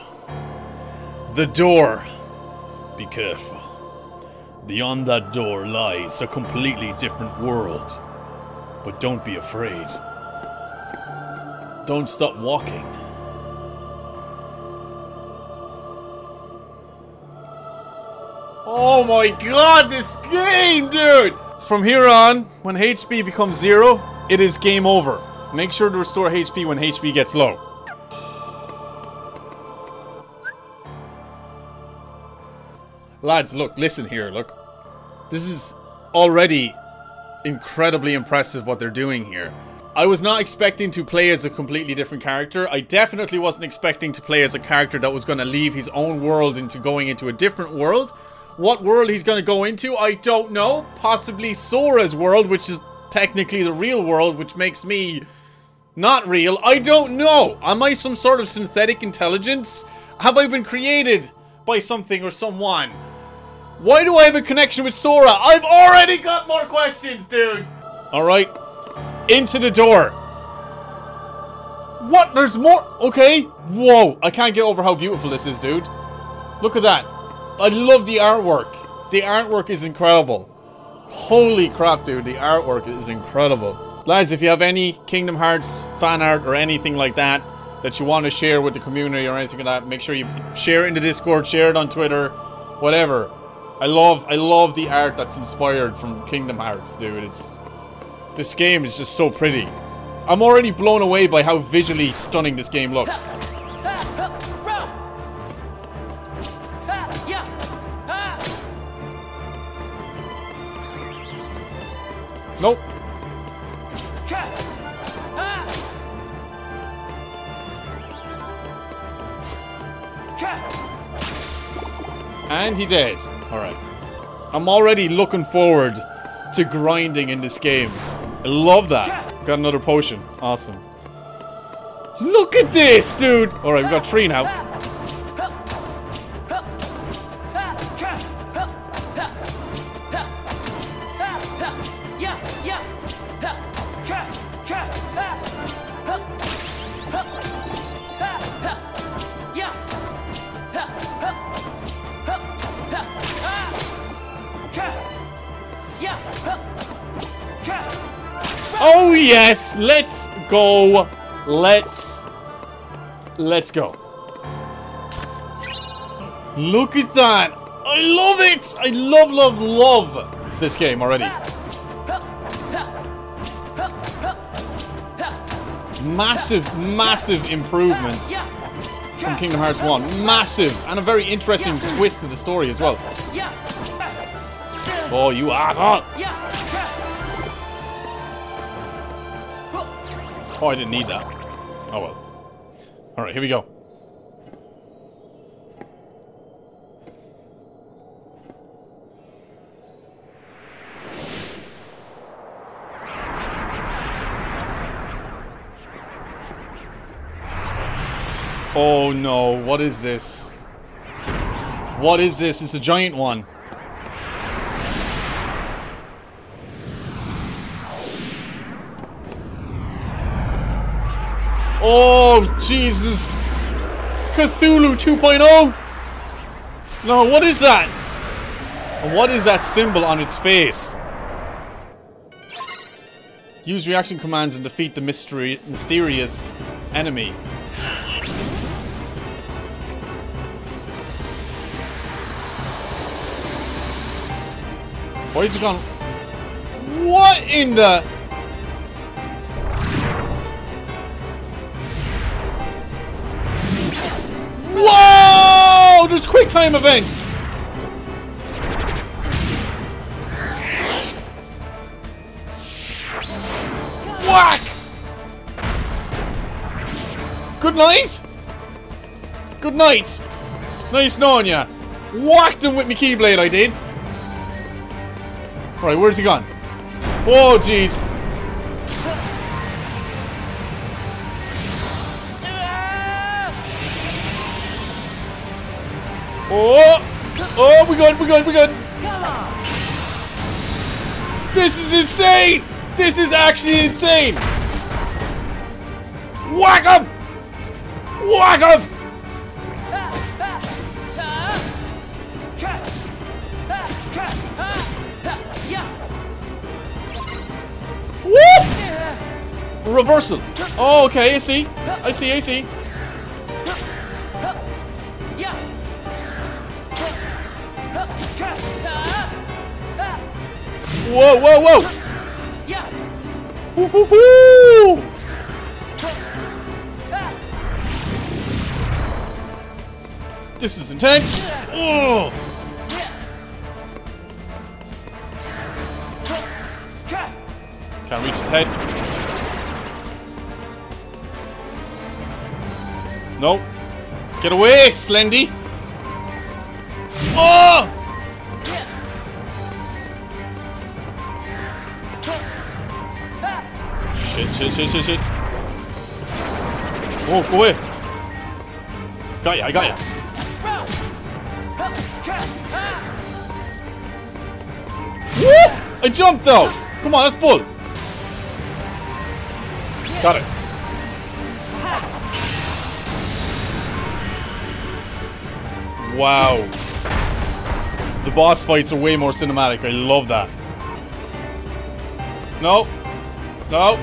The door. Be careful. Beyond that door lies a completely different world. But don't be afraid. Don't stop walking. Oh my god, this game, dude! From here on, when HP becomes zero, it is game over. Make sure to restore HP when HP gets low. Lads, look, listen here, look. This is already incredibly impressive what they're doing here. I was not expecting to play as a completely different character. I definitely wasn't expecting to play as a character that was going to leave his own world into going into a different world. What world he's going to go into, I don't know. Possibly Sora's world, which is technically the real world, which makes me not real. I don't know. Am I some sort of synthetic intelligence? Have I been created by something or someone? Why do I have a connection with Sora? I've already got more questions, dude. All right. Into the door. What? There's more? Okay. Whoa. I can't get over how beautiful this is, dude. Look at that. I love the artwork. The artwork is incredible. Holy crap, dude. The artwork is incredible. Lads, if you have any Kingdom Hearts fan art or anything like that that you want to share with the community or anything like that, make sure you share it in the Discord, share it on Twitter, whatever. I love I love the art that's inspired from Kingdom Hearts, dude. It's this game is just so pretty. I'm already blown away by how visually stunning this game looks. Nope. And he did. Alright. I'm already looking forward to grinding in this game. I love that. Got another potion. Awesome. Look at this, dude! Alright, we got three now. Oh yes, let's go. Let's let's go. Look at that. I love it. I love love love this game already. Massive massive improvements from Kingdom Hearts 1. Massive and a very interesting twist to the story as well. Oh, you asshole! Oh, I didn't need that. Oh well. Alright, here we go. Oh no, what is this? What is this? It's a giant one. Oh, Jesus. Cthulhu 2.0? No, what is that? And what is that symbol on its face? Use reaction commands and defeat the mystery mysterious enemy. Why is it gone? What in the... Whoa! There's quick time events! Whack! Good night! Good night! Nice knowing ya. Whacked him with my keyblade, I did. Right, where's he gone? Oh, jeez. Oh! Oh, we good, we good, we good. This is insane! This is actually insane! Whack him! Whack him! Woo! Reversal. Oh, okay, I see. I see, I see. Whoa, whoa, whoa! Woo, hoo, hoo. This is intense. Oh. Can't reach his head. Nope. Get away, Slendy! Oh! Shit, shit, shit, shit, shit. Oh, go away. Got ya, I got ya. Woo! I jumped though! Come on, let's pull. Got it. Wow. The boss fights are way more cinematic. I love that. No. No.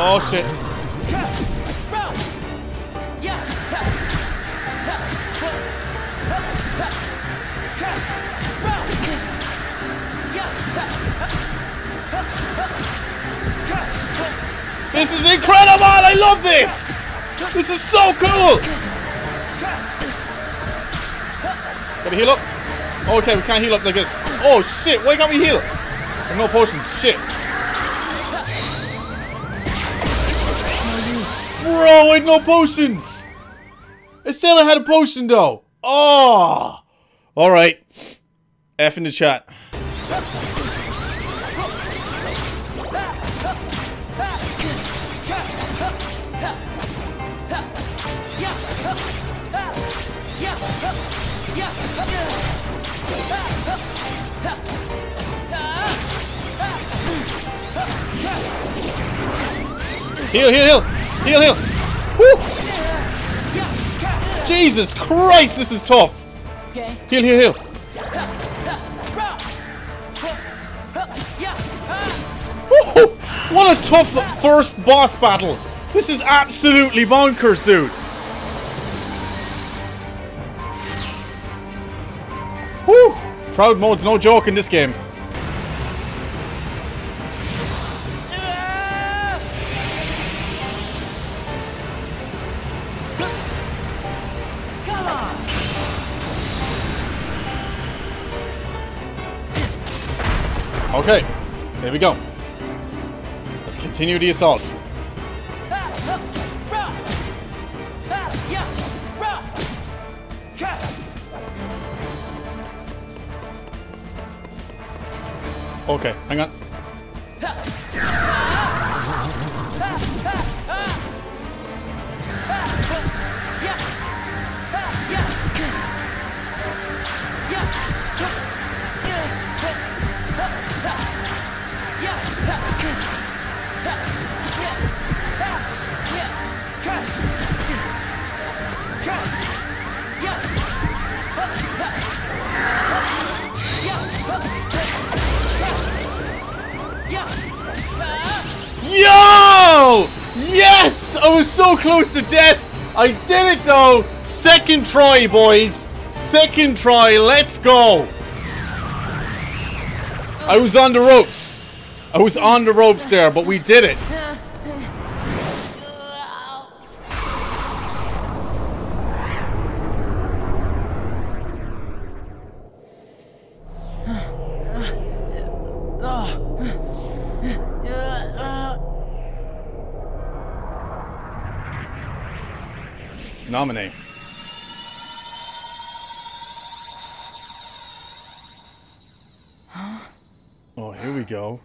Oh, shit. This is incredible! I love this! This is so cool! Gotta heal up. Okay, we can't heal up like this. Oh shit, why can't we heal? no potions, shit. I had no potions! I still had a potion though. Ah. Oh! Alright. F in the chat. Heal, heal, heal! Heal, heal! Woo! Jesus Christ, this is tough! Heal, heal, heal! Woo! What a tough first boss battle! This is absolutely bonkers, dude! Woo! Proud mode's no joke in this game. Okay, there we go. Let's continue the assault. Okay, hang on. Yo! Yes! I was so close to death! I did it though! Second try, boys! Second try, let's go! I was on the ropes. I was on the ropes there, but we did it. Go.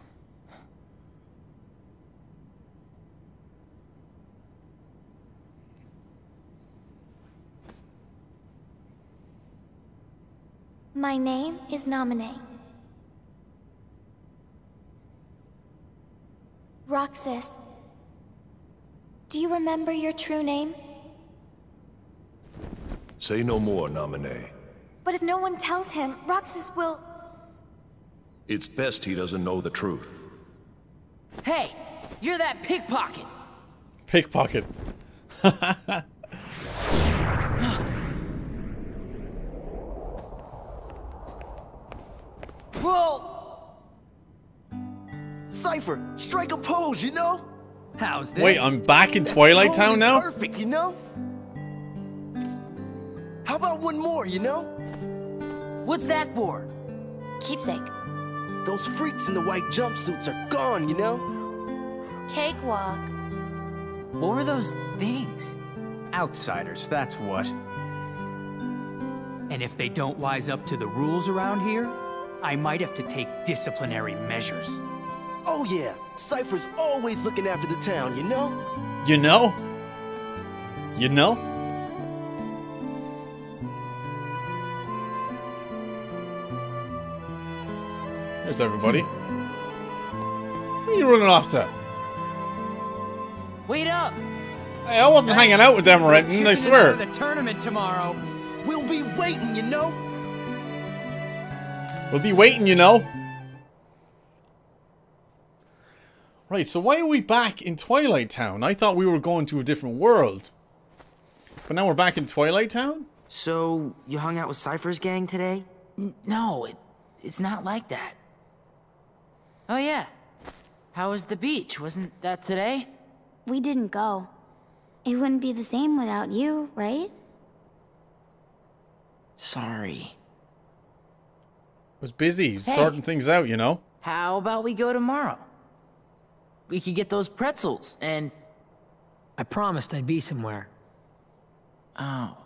My name is Naminé. Roxas. Do you remember your true name? Say no more, Naminé. But if no one tells him, Roxas will... It's best he doesn't know the truth. Hey, you're that pickpocket. Pickpocket. Whoa! Seifer, strike a pose, you know? How's this? Wait, I'm back in Twilight Totally Town now? Perfect, you know? How about one more, you know? What's that for? Keepsake. Those freaks in the white jumpsuits are gone, you know? Cakewalk. What were those things? Outsiders, that's what. And if they don't wise up to the rules around here, I might have to take disciplinary measures. Oh yeah, Seifer's always looking after the town, you know? You know? You know? There's everybody. Where are you running after? Wait up! Hey, I wasn't hanging out with them or anything, I swear. The tournament tomorrow. We'll be waiting, you know? We'll be waiting, you know. Right, so why are we back in Twilight Town? I thought we were going to a different world. But now we're back in Twilight Town? So, you hung out with Seifer's gang today? N no, it, it's not like that. Oh yeah. How was the beach? Wasn't that today? We didn't go. It wouldn't be the same without you, right? Sorry. was busy Hey. sorting things out, you know? How about we go tomorrow? We could get those pretzels and... I promised I'd be somewhere. Oh.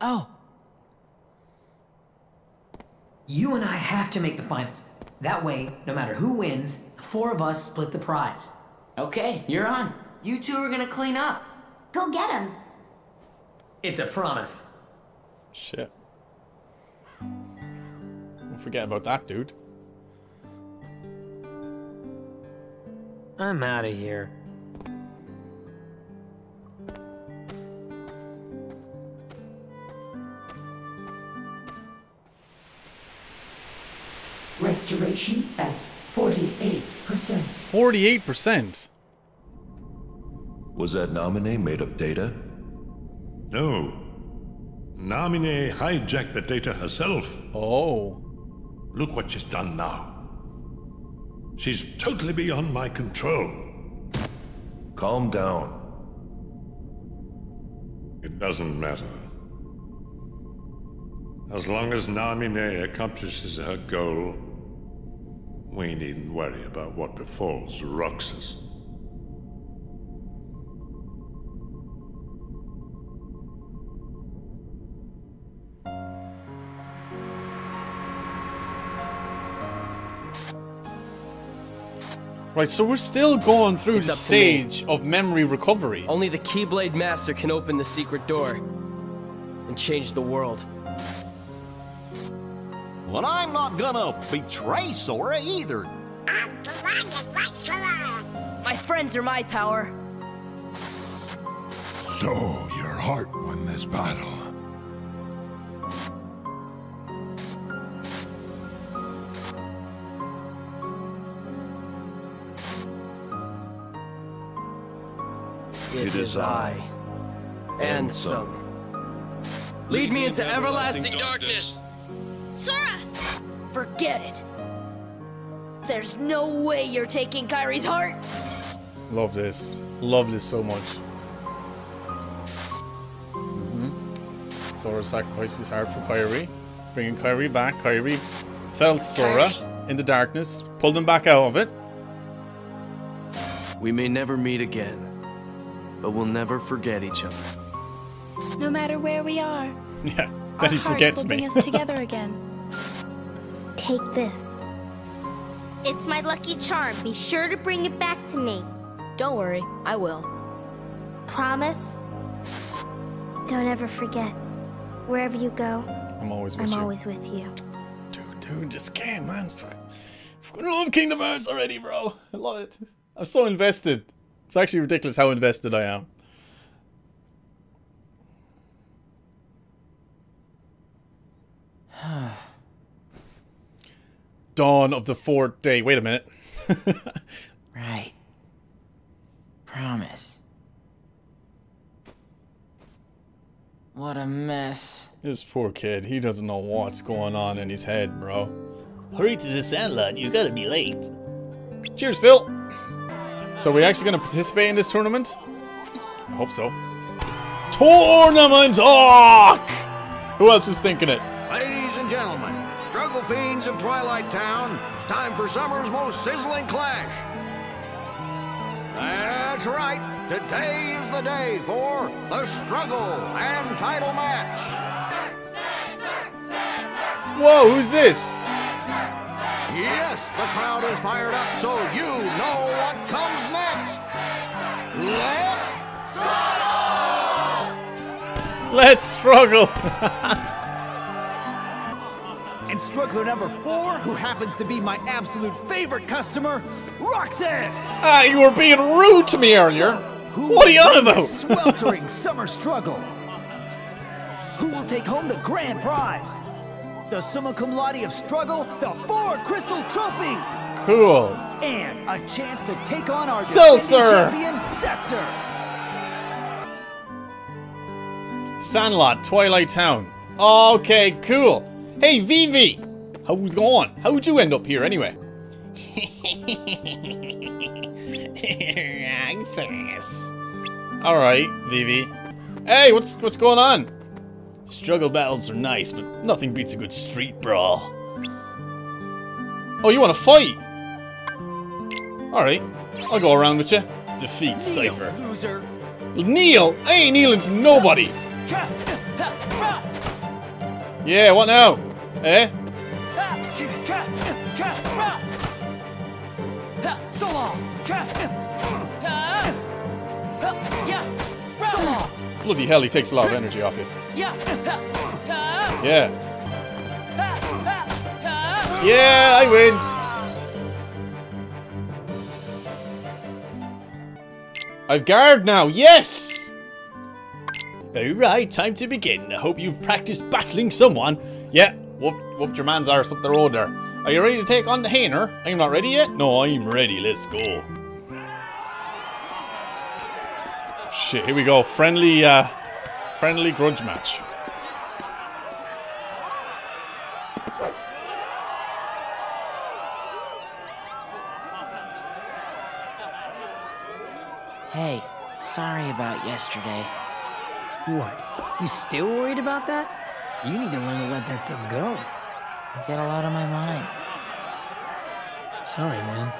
Oh. You and I have to make the finals. That way, no matter who wins, the four of us split the prize. Okay, you're on. You two are gonna clean up. Go get him. It's a promise. Shit. Don't forget about that, dude. I'm out of here. Restoration at 48%. 48%. Was that Naminé made of data? No. Naminé hijacked the data herself. Oh. Look what she's done now. She's totally beyond my control. Calm down. It doesn't matter. As long as Naminé accomplishes her goal, we needn't worry about what befalls Roxas. Right, so we're still going through It's the up to me. stage of memory recovery. Only the Keyblade Master can open the secret door and change the world. Well, I'm not gonna betray Sora either. My friends are my power. So your heart won this battle. It is I, Ansem. Lead me into everlasting darkness. Sora! Forget it. There's no way you're taking Kairi's heart. Love this. Love this so much. Mm -hmm. Sora sacrificed his heart for Kairi, bringing Kairi back. Kairi felt Sora in the darkness, pulled him back out of it. We may never meet again, but we'll never forget each other. No matter where we are, Yeah, our he hearts forgets will me. bring us together again. Take this. It's my lucky charm. Be sure to bring it back to me. Don't worry, I will. Promise? Don't ever forget. Wherever you go, I'm always with I'm you. always with you. Dude, this game, man. Fuck. Fucking love Kingdom Hearts already, bro. I love it. I'm so invested. It's actually ridiculous how invested I am. Dawn of the fourth day. Wait a minute. Right. Promise. What a mess. This poor kid, he doesn't know what's going on in his head, bro. Hurry to the Sandlot, you gotta be late. Cheers, Phil. So we're actually going to participate in this tournament? I hope so. Tournament talk! Who else was thinking it? Fiends of Twilight Town, it's time for summer's most sizzling clash. That's right. Today is the day for the struggle and title match. Whoa, who's this? Yes, the crowd is fired up, so you know what comes next. Let's struggle! Let's struggle. And struggler number four, who happens to be my absolute favorite customer, Roxas! Ah, you were being rude to me earlier. what are you on about? sweltering summer struggle. Who will take home the grand prize? The summa cum laude of struggle, the four crystal trophy, Cool. and a chance to take on our defending champion, Setzer. Sandlot, Twilight Town. Okay, cool. Hey, Vivi. How's it going? How'd you end up here anyway? Access. All right, Vivi. Hey, what's what's going on? Struggle battles are nice, but nothing beats a good street brawl. Oh, you want to fight? All right, I'll go around with you. Defeat Seifer. loser. Kneel? I ain't kneeling to nobody. Yeah, what now? Eh? So long. Bloody hell, he takes a lot of energy off you. Yeah. Yeah. Yeah, I win. I've guard now, yes! Alright, time to begin. I hope you've practiced battling someone. Yeah, whoop, whooped your man's arse up the road there. Are you ready to take on the Hayner? You not ready yet? No, I'm ready. Let's go. Shit, here we go. Friendly, uh, friendly grudge match. Hey, sorry about yesterday. What? You still worried about that? You need to learn to let that stuff go. I've got a lot on my mind. Sorry, man.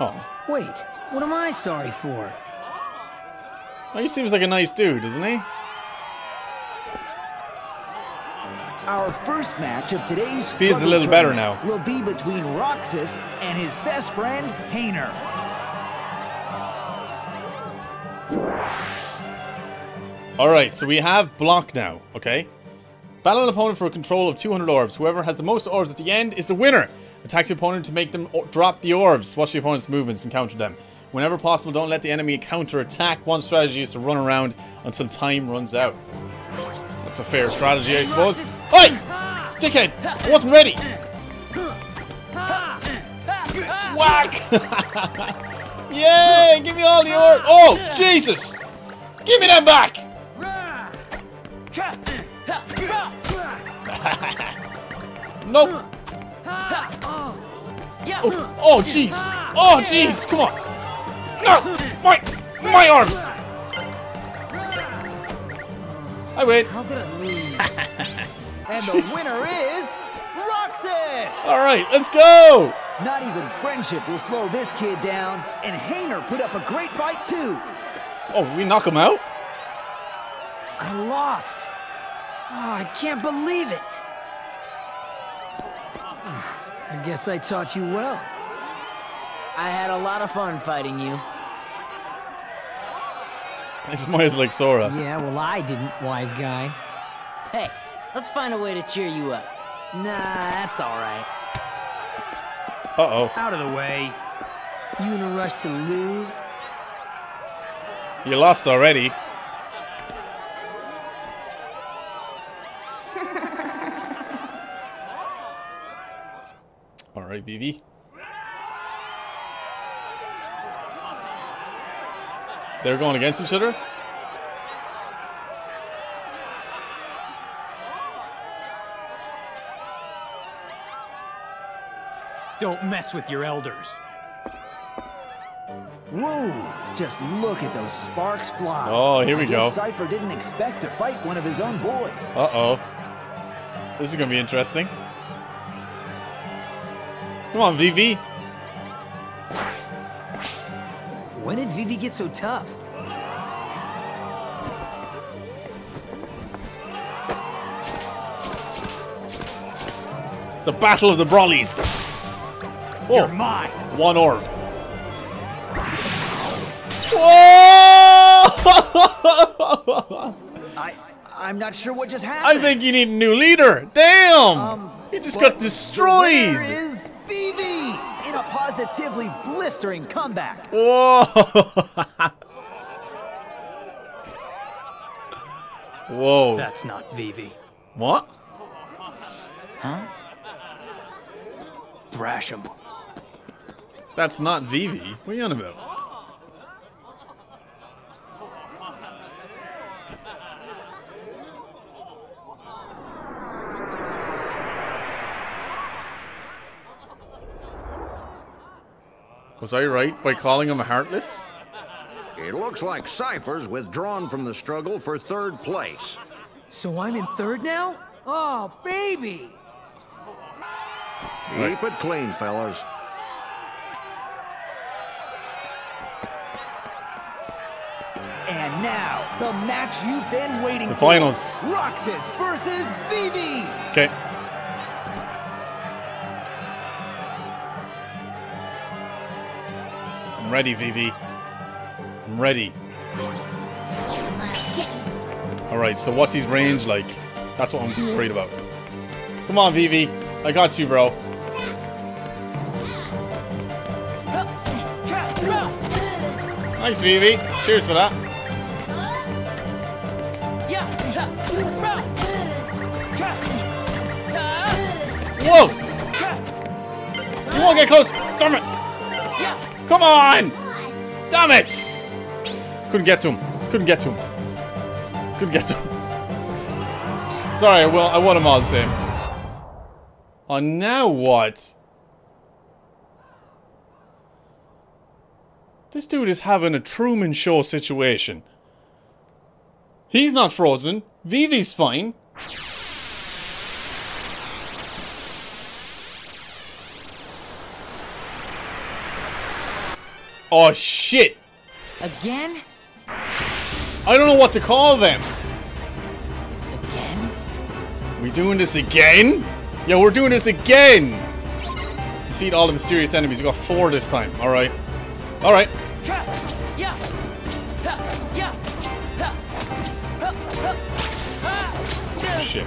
Oh. Wait, what am I sorry for? Oh, he seems like a nice dude, doesn't he? Our first match of today's Feels a little better tournament Will be between Roxas and his best friend Hayner. Alright, so we have block now, okay? Battle an opponent for a control of 200 orbs. Whoever has the most orbs at the end is the winner. Attack the opponent to make them drop the orbs. Watch the opponent's movements and counter them. Whenever possible, don't let the enemy counter attack. One strategy is to run around until time runs out. That's a fair strategy, I suppose. Oi! Dickhead! I wasn't ready! Whack! Yay! Give me all the orbs! Oh, Jesus! Give me them back! Nope. Oh, oh, jeez. Oh, jeez. Come on. No, my, my arms. I win. How could I lose? and the winner is Roxas! All right, let's go. Not even friendship will slow this kid down, and Hayner put up a great fight too. Oh, we knock him out? I lost. Oh, I can't believe it. Ah, I guess I taught you well. I had a lot of fun fighting you. This smiles like Sora. Yeah, well, I didn't, wise guy. Hey, let's find a way to cheer you up. Nah, that's alright. Uh-oh. Out of the way. You in a rush to lose? You lost already. Right, Vivi. They're going against each other? Don't mess with your elders. Whoa! Just look at those sparks fly. Oh, here we go. Seifer didn't expect to fight one of his own boys. Uh-oh. This is gonna be interesting. Come on, Vivi. When did Vivi get so tough? The Battle of the Brollies. Oh, You're mine. one orb. Whoa! I, I'm not sure what just happened. I think you need a new leader. Damn! Um, he just got destroyed. Where is Vivi in a positively blistering comeback? Whoa! Whoa. That's not Vivi. What? Huh? Thrash him. That's not Vivi. What are you on about? Was I right by calling him heartless? It looks like Seifer's withdrawn from the struggle for third place. So I'm in third now? Oh, baby! Keep it clean, fellas. And now, the match you've been waiting The for. The finals. Roxas versus Vivi. Okay. I'm ready, Vivi. I'm ready. Alright, so what's his range like? That's what I'm mm-hmm. worried about. Come on, Vivi. I got you, bro. Thanks, Vivi. Cheers for that. Whoa! You won't get close! Damn it! Come on! Damn it! Couldn't get to him. Couldn't get to him. Couldn't get to him. Sorry, I will. I want him all the same. Oh, now what? This dude is having a Truman Show situation. He's not frozen. Vivi's fine. Oh shit! Again? I don't know what to call them. Again? We doing this again? Yeah, we're doing this again. Defeat all the mysterious enemies. We got four this time. All right. All right. Shit.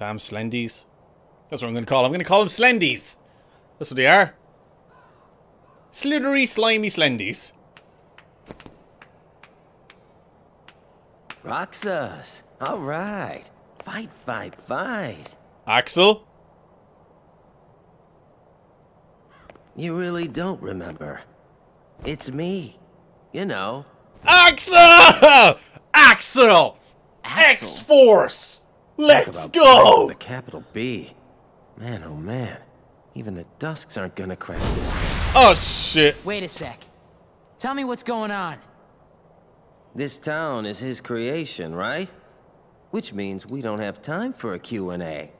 Damn Slendies. That's what I'm going to call them. I'm going to call them Slendies. That's what they are. Slithery, slimy Slendies. Roxas. All right. Fight, fight, fight. Axel? You really don't remember. It's me. You know. Axel! Axel! X-Force! Let's go! The capital B. Man, oh man. Even the Dusks aren't gonna crack this. Oh, shit. Wait a sec. Tell me what's going on. This town is his creation, right? Which means we don't have time for a Q&A.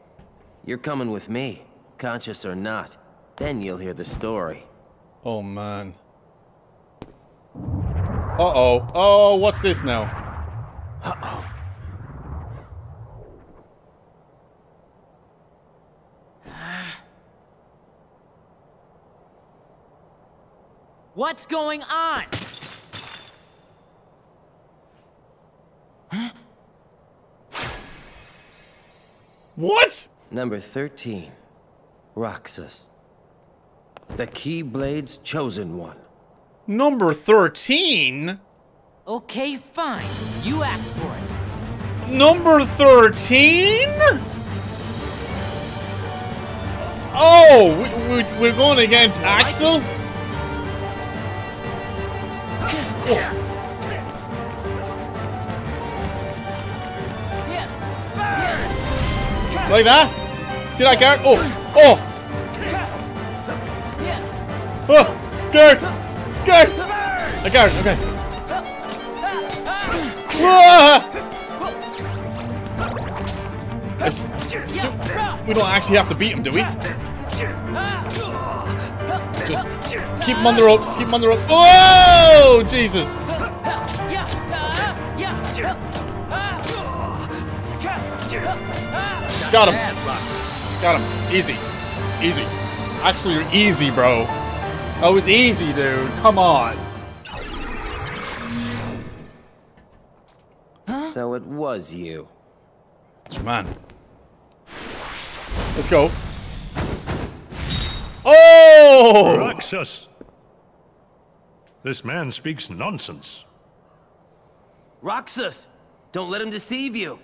You're coming with me, conscious or not. Then you'll hear the story. Oh, man. Uh-oh. Oh, what's this now? Uh-oh. What's going on? Huh? What? Number 13. Roxas. The Keyblade's chosen one. Number 13? Okay, fine. You asked for it. Number 13? Oh, we, we, we're going against Axel? Like that? See that, Garrett? Oh! Oh! Oh! Garrett! Garrett! I got it, okay. Ah! So- we don't actually have to beat him, do we? Just keep him on the ropes, keep him on the ropes. Oh! Jesus! Got him. Got him. Easy. Easy. Actually, you're easy, bro. Oh, it's easy, dude. Come on. So it was you. It's your man. Let's go. Oh! Roxas! This man speaks nonsense. Roxas! Don't let him deceive you!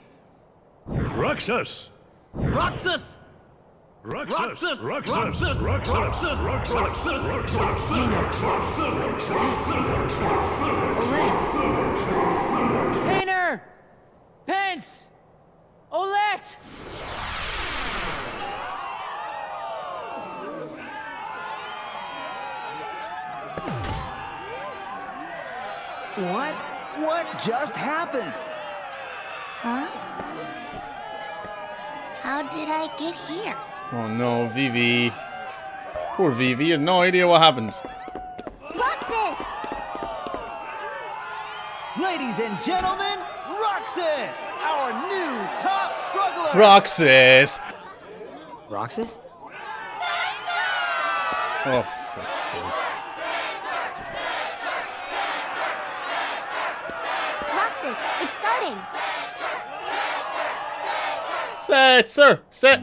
Roxas! Roxas! Roxas! Roxas! Roxas! Roxas! Roxas! Painter! Just happened? Huh? How did I get here? Oh no, Vivi. Poor Vivi, you have no idea what happened. Roxas! Ladies and gentlemen, Roxas, our new top struggler. Roxas! Roxas? Oh, for fuck's sake. Roxas, it's starting. Setzer! Set!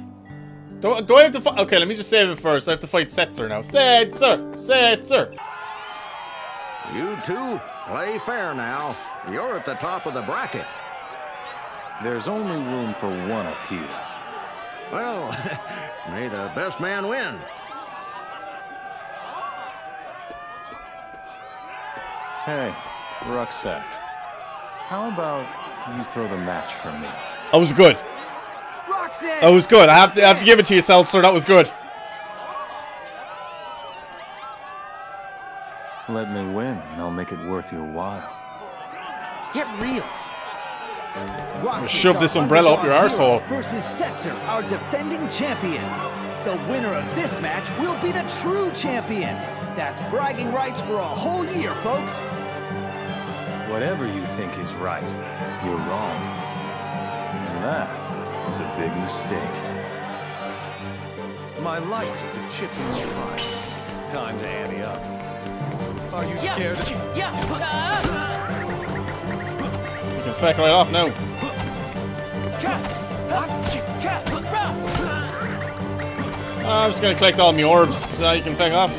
Do, do I have to fight? Okay, let me just save it first. I have to fight Setzer now. Setzer! Setzer! You two, play fair now. You're at the top of the bracket. There's only room for one appeal. Well, may the best man win. Hey, Rucksack. How about you throw the match for me? That was good. Roxas! That was good. I have to, I have to give it to you, Seltzer. That was good. Let me win, and I'll make it worth your while. Get real. Roxas, shove this umbrella up your underdog hero, arsehole. Versus Setzer, our defending champion. The winner of this match will be the true champion. That's bragging rights for a whole year, folks. Whatever you think is right, you're wrong. And that is a big mistake. My life is a chip in the pie. Time to ante up. Are you scared of You can feck right off now. Ah, I'm just gonna collect all my orbs so you can feck off.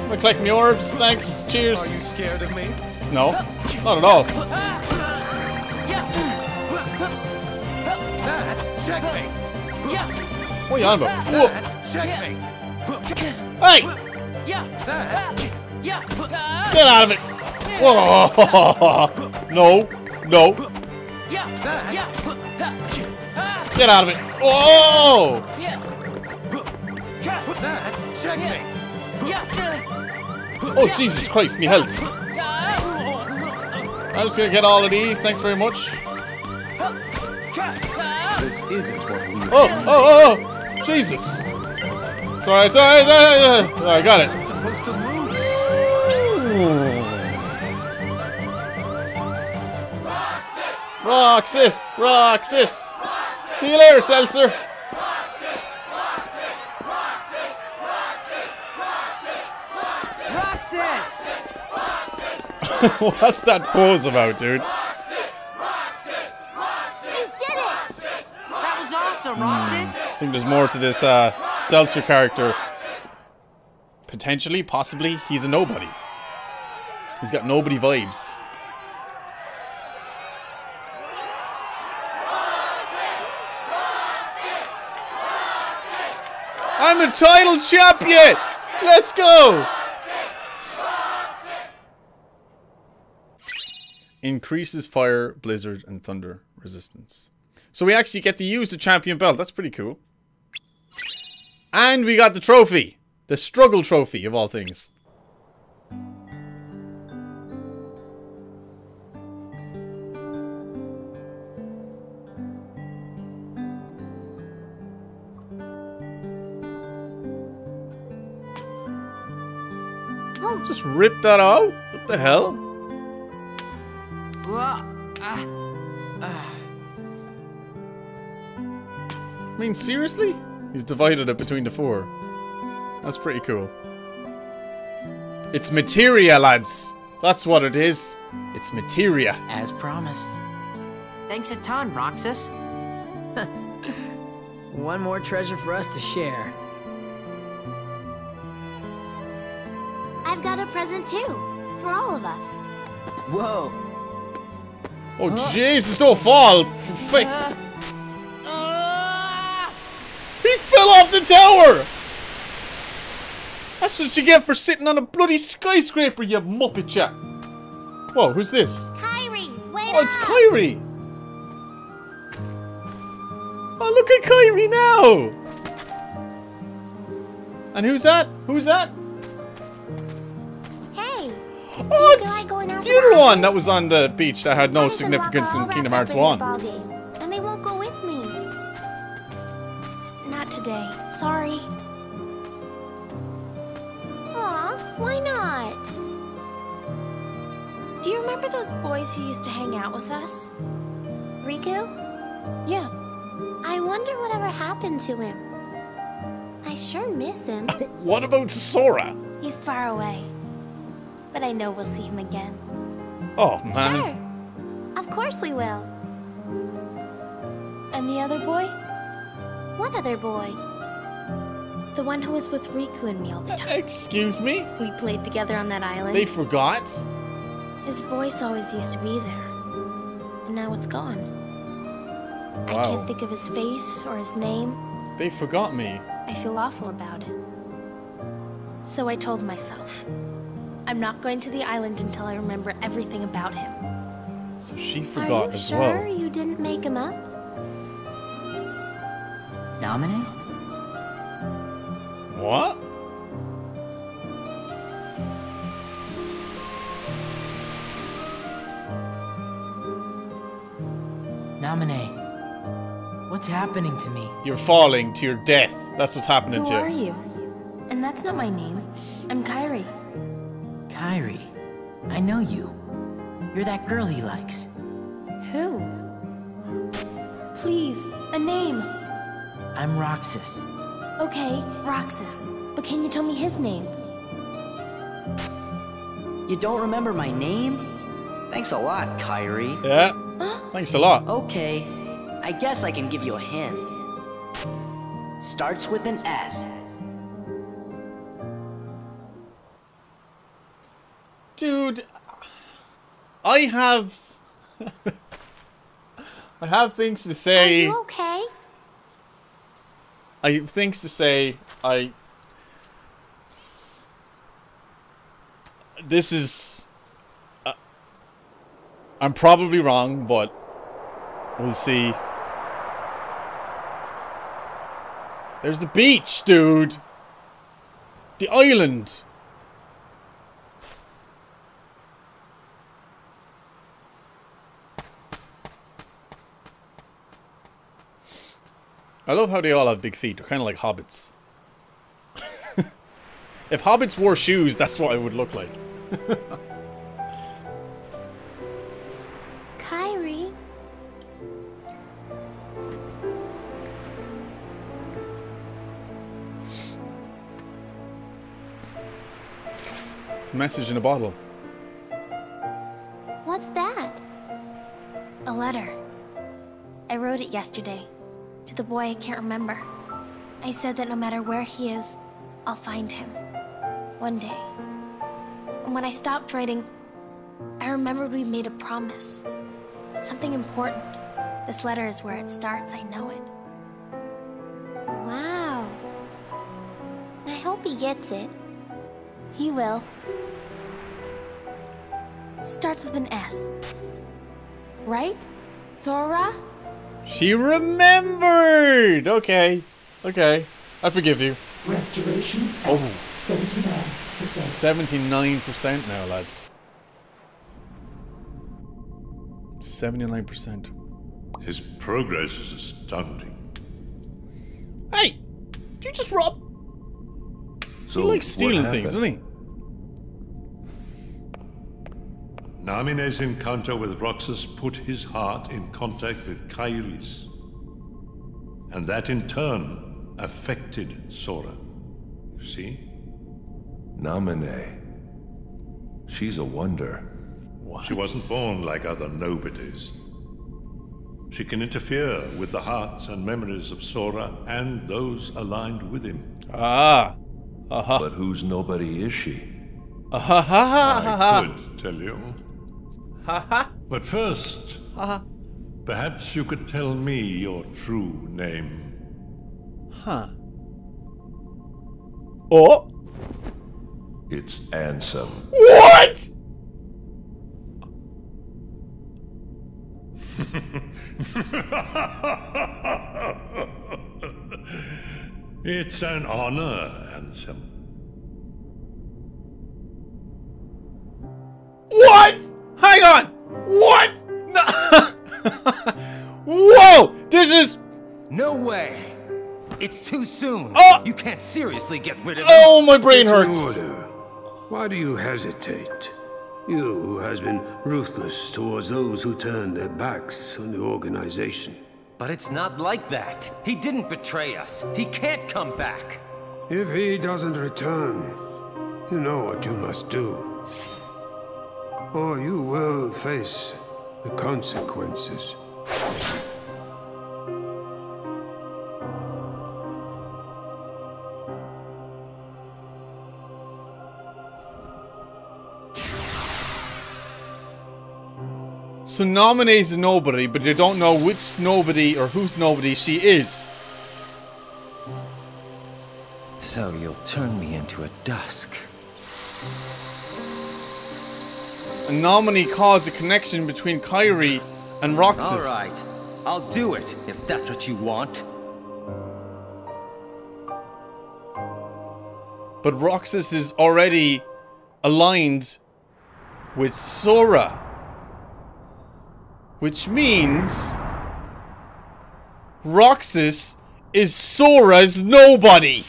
I'm gonna collect my orbs, thanks, cheers. Are you scared of me? No, not at all. Checkmate. What are you on about? That's checkmate. Hey! That's Get out of it! Whoa! No, no. Get out of it! That's checkmate. Oh, Jesus Christ, me health. I'm just gonna get all of these, thanks very much. This isn't what we Oh, oh, oh, oh! Jesus! Sorry, sorry, sorry, sorry. Sorry, I got it. supposed to lose. Roxas! Roxas! See you later, Seltzer! Roxas! What's that pose about, dude? You did it! That Roxas. I think there's more to this uh, Seltzer character. Potentially, possibly, he's a nobody. He's got nobody vibes. I'm the title champion! Let's go! Increases fire, blizzard, and thunder resistance. So we actually get to use the champion belt. That's pretty cool. And we got the trophy. The struggle trophy, of all things. Just rip that out? What the hell? Ah. Mean, seriously? He's divided it between the four. That's pretty cool. It's materia, lads. That's what it is. It's materia. as promised. Thanks a ton, Roxas. One more treasure for us to share. I've got a present too, for all of us. Whoa. Oh, Jesus, don't fall. F- fake. Uh, He fell off the tower! That's what you get for sitting on a bloody skyscraper, you muppet ya. Whoa, who's this? Kairi, wait Oh, it's Kairi! Oh, look at Kairi now! And who's that? Who's that? Hey, Oh, it's out the one that was on the beach that had no Dennis and Rock significance in Kingdom Hearts up in 1. Do you remember those boys who used to hang out with us? Riku? Yeah. I wonder whatever happened to him. I sure miss him. What about Sora? He's far away. But I know we'll see him again. Oh, man. Sure. Of course we will. And the other boy? What other boy? The one who was with Riku and me all the time. Excuse me? We played together on that island. They forgot? His voice always used to be there. And now it's gone. I can't think of his face or his name. They forgot me. I feel awful about it. So I told myself, I'm not going to the island until I remember everything about him. So she Are forgot you as sure well. you didn't make him up? Naminé? What? Happening to me? You're falling to your death. That's what's happening Who to are you. you? And that's not my name. I'm Kairi. Kairi, I know you. You're that girl he likes. Who? Please, a name. I'm Roxas. Okay, Roxas. But can you tell me his name? You don't remember my name? Thanks a lot, Kairi. Yeah. Thanks a lot. Okay, I guess I can give you a hint. Starts with an S. Dude, I have. I have things to say. Are you okay? I have things to say. I. This is. Uh, I'm probably wrong, but we'll see. There's the beach, dude. The island. I love how they all have big feet. They're kind of like hobbits. if hobbits wore shoes, that's what it would look like. It's a message in a bottle. What's that? A letter. I wrote it yesterday. To the boy I can't remember. I said that no matter where he is, I'll find him. One day. And when I stopped writing, I remembered we made a promise. Something important. This letter is where it starts, I know it. Wow. I hope he gets it. He will. Starts with an S. Right? Sora? She remembered! Okay. Okay. I forgive you. Restoration Oh. 79%. 79% now, lads. 79%. His progress is astounding. Hey! Did you just rob? So he likes stealing things, doesn't he? Naminé's encounter with Roxas put his heart in contact with Kairi's. And that in turn affected Sora. You see? Naminé. She's a wonder. What? She wasn't born like other nobodies. She can interfere with the hearts and memories of Sora and those aligned with him. Ah. Uh-huh. But whose nobody is she? Ha ha ha I ha uh-huh. could tell you. ha ha But first, ha perhaps you could tell me your true name. Huh. Oh! It's Ansem. What? it's an honor, Ansem. What? Hang on! What? No. Whoa! This is. No way! It's too soon. Oh! You can't seriously get rid of him. Oh, my brain hurts. order. Why do you hesitate? You who has been ruthless towards those who turn their backs on the organization. But it's not like that. He didn't betray us. He can't come back. If he doesn't return, you know what you must do. Or you will face the consequences. So Naminé's a nobody, but you don't know which nobody or whose nobody she is. So you'll turn me into a dusk. A Naminé caused a connection between Kairi and Roxas. All right. I'll do it, if that's what you want. But Roxas is already aligned with Sora. Which means Roxas is Sora's nobody.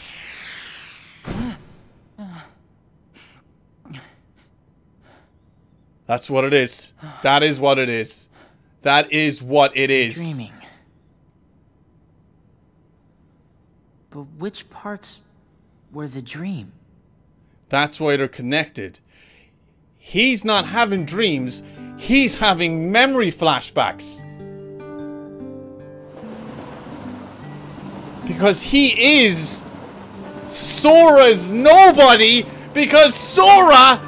That's what it is. That is what it is. That is what it is. Dreaming. But which parts were the dream? That's why they're connected. He's not having dreams, he's having memory flashbacks. Because he is Sora's nobody because Sora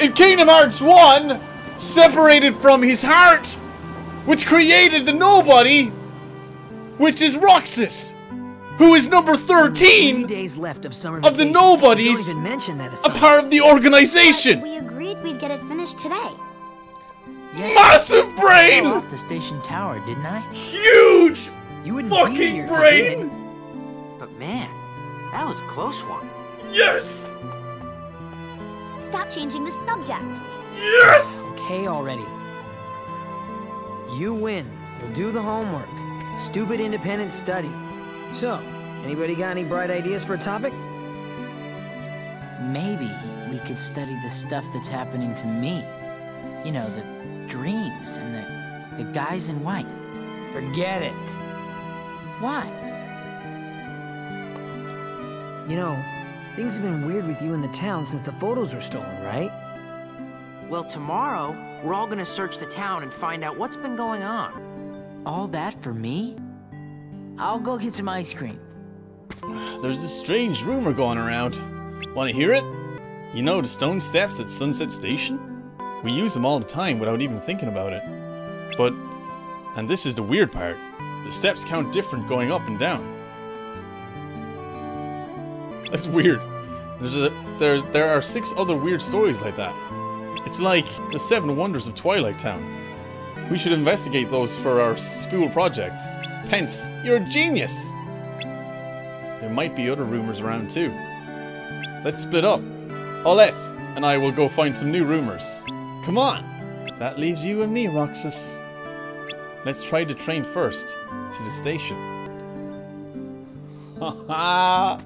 in Kingdom Hearts 1 separated from his heart which created the nobody which is Roxas who is number 13 days left of summer of the nobodies Don't even mention that a part of the organization. We agreed we'd get it finished today. Yes, Massive brain! fell off the station tower, didn't I? Huge! You wouldn't be fucking here brain! But man, that was a close one. Yes! Stop changing the subject. Yes! Okay already. You win. We'll do the homework. Stupid independent study. So, anybody got any bright ideas for a topic? Maybe we could study the stuff that's happening to me. You know, the dreams and the, the guys in white. Forget it. Why? You know, things have been weird with you in the town since the photos were stolen, right? Well, tomorrow, we're all gonna search the town and find out what's been going on. All that for me? I'll go get some ice cream. There's this strange rumor going around. Want to hear it? You know the stone steps at Sunset Station? We use them all the time without even thinking about it. But, and this is the weird part, the steps count different going up and down. That's weird. There's a there's there are six other weird stories like that. It's like the seven wonders of Twilight Town. We should investigate those for our school project. Pence, you're a genius! There might be other rumors around too. Let's split up. Olette and I will go find some new rumors. Come on! That leaves you and me, Roxas. Let's try the train first to the station. Haha!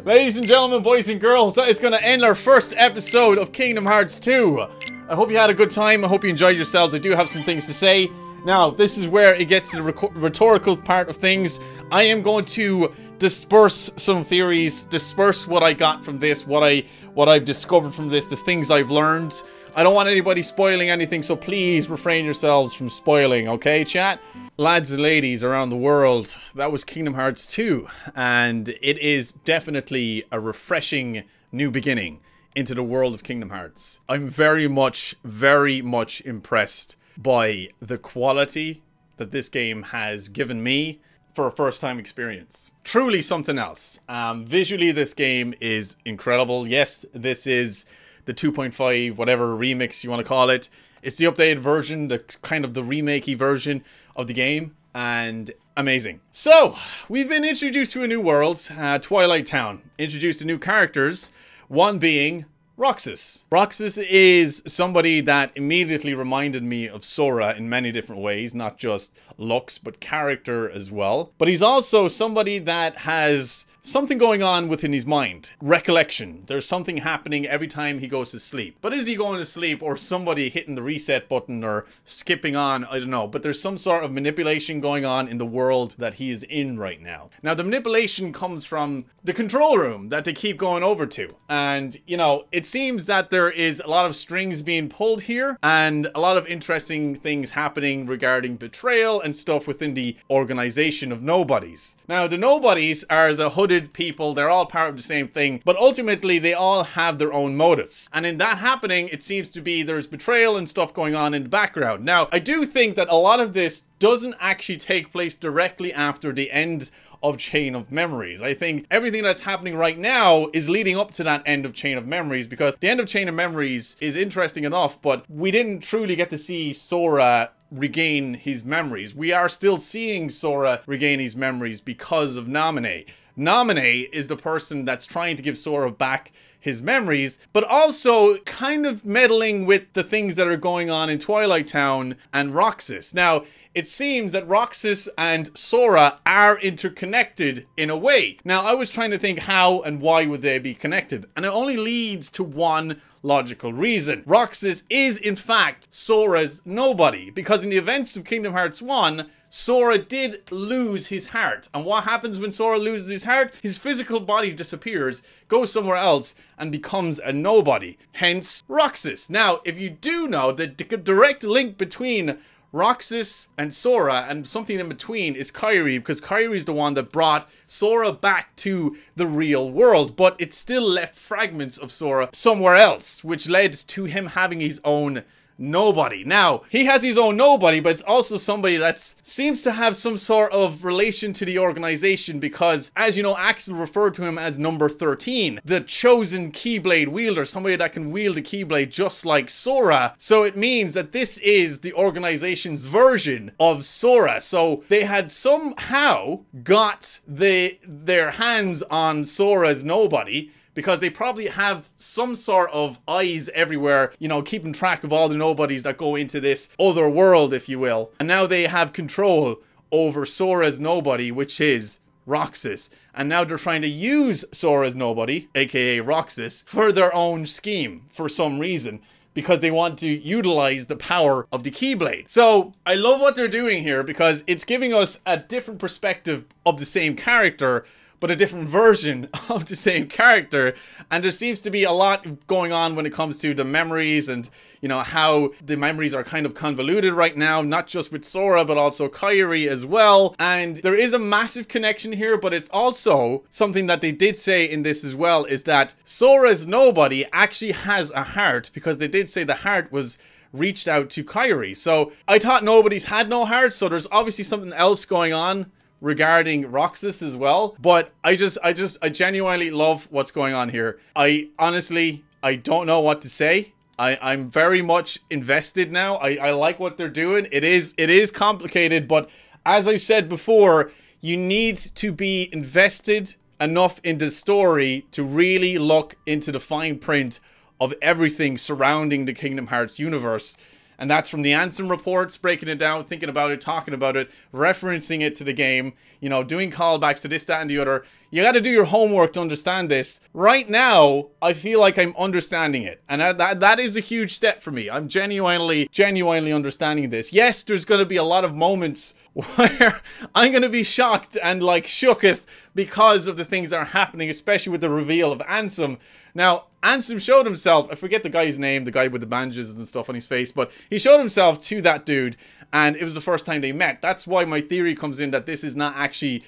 Ladies and gentlemen, boys and girls, that is going to end our first episode of Kingdom Hearts 2. I hope you had a good time. I hope you enjoyed yourselves. I do have some things to say. Now, this is where it gets to the rhetorical part of things. I am going to disperse some theories, disperse what I got from this, what I what I've discovered from this, the things I've learned. I don't want anybody spoiling anything, so please refrain yourselves from spoiling, okay, chat? Lads and ladies around the world, that was Kingdom Hearts 2, and it is definitely a refreshing new beginning into the world of Kingdom Hearts. I'm very much, very much impressed by the quality that this game has given me for a first time experience. Truly something else. Um, visually, this game is incredible. Yes, this is the 2.5, whatever remix you want to call it. It's the updated version, the kind of the remakey version of the game, and amazing. So, we've been introduced to a new world, uh, Twilight Town. Introduced to new characters, one being Roxas. Roxas is somebody that immediately reminded me of Sora in many different ways, not just looks, but character as well. But he's also somebody that has something going on within his mind. Recollection. There's something happening every time he goes to sleep. But is he going to sleep or somebody hitting the reset button or skipping on? I don't know. But there's some sort of manipulation going on in the world that he is in right now. Now, the manipulation comes from the control room that they keep going over to. And, you know, it seems that there is a lot of strings being pulled here and a lot of interesting things happening regarding betrayal and stuff within the organization of nobodies. Now, the nobodies are the hooded people, they're all part of the same thing, but ultimately they all have their own motives. And in that happening, it seems to be there's betrayal and stuff going on in the background. Now, I do think that a lot of this doesn't actually take place directly after the end of Chain of Memories. I think everything that's happening right now is leading up to that end of Chain of Memories because the end of Chain of Memories is interesting enough, but we didn't truly get to see Sora regain his memories. We are still seeing Sora regain his memories because of Naminé. Naminé is the person that's trying to give Sora back his memories, but also kind of meddling with the things that are going on in Twilight Town and Roxas. Now, it seems that Roxas and Sora are interconnected in a way. Now, I was trying to think how and why would they be connected, and it only leads to one logical reason. Roxas is, in fact, Sora's nobody, because in the events of Kingdom Hearts 1, Sora did lose his heart. And what happens when Sora loses his heart? His physical body disappears, goes somewhere else, and becomes a nobody. Hence, Roxas. Now, if you do know the direct link between Roxas and Sora, and something in between is Kairi, because Kairi is the one that brought Sora back to the real world, but it still left fragments of Sora somewhere else, which led to him having his own nobody. Now, he has his own nobody, but it's also somebody that seems to have some sort of relation to the organization because, as you know, Axel referred to him as number 13, the chosen Keyblade wielder, somebody that can wield a Keyblade just like Sora. So it means that this is the organization's version of Sora. So they had somehow got the their hands on Sora's nobody because they probably have some sort of eyes everywhere, you know, keeping track of all the nobodies that go into this other world, if you will. And now they have control over Sora's nobody, which is Roxas. And now they're trying to use Sora's nobody, aka Roxas, for their own scheme for some reason because they want to utilize the power of the Keyblade. So I love what they're doing here because it's giving us a different perspective of the same character but a different version of the same character. And there seems to be a lot going on when it comes to the memories and, you know, how the memories are kind of convoluted right now, not just with Sora, but also Kairi as well. And there is a massive connection here, but it's also something that they did say in this as well, is that Sora's nobody actually has a heart because they did say the heart was reached out to Kairi. So I thought nobody's had no heart, so there's obviously something else going on regarding Roxas as well. But I just, I just, I genuinely love what's going on here. I honestly, I don't know what to say. I, I'm very much invested now. I, I like what they're doing. It is, it is complicated, but as I've said before, you need to be invested enough in the story to really look into the fine print of everything surrounding the Kingdom Hearts universe and that's from the Ansem reports, breaking it down, thinking about it, talking about it, referencing it to the game, you know, doing callbacks to this, that, and the other. You got to do your homework to understand this. Right now, I feel like I'm understanding it, and that, that, that is a huge step for me. I'm genuinely, genuinely understanding this. Yes, there's going to be a lot of moments where I'm going to be shocked and like shooketh because of the things that are happening, especially with the reveal of Ansem. Now, Ansem showed himself, I forget the guy's name, the guy with the bandages and stuff on his face, but he showed himself to that dude, and it was the first time they met. That's why my theory comes in that this is not actually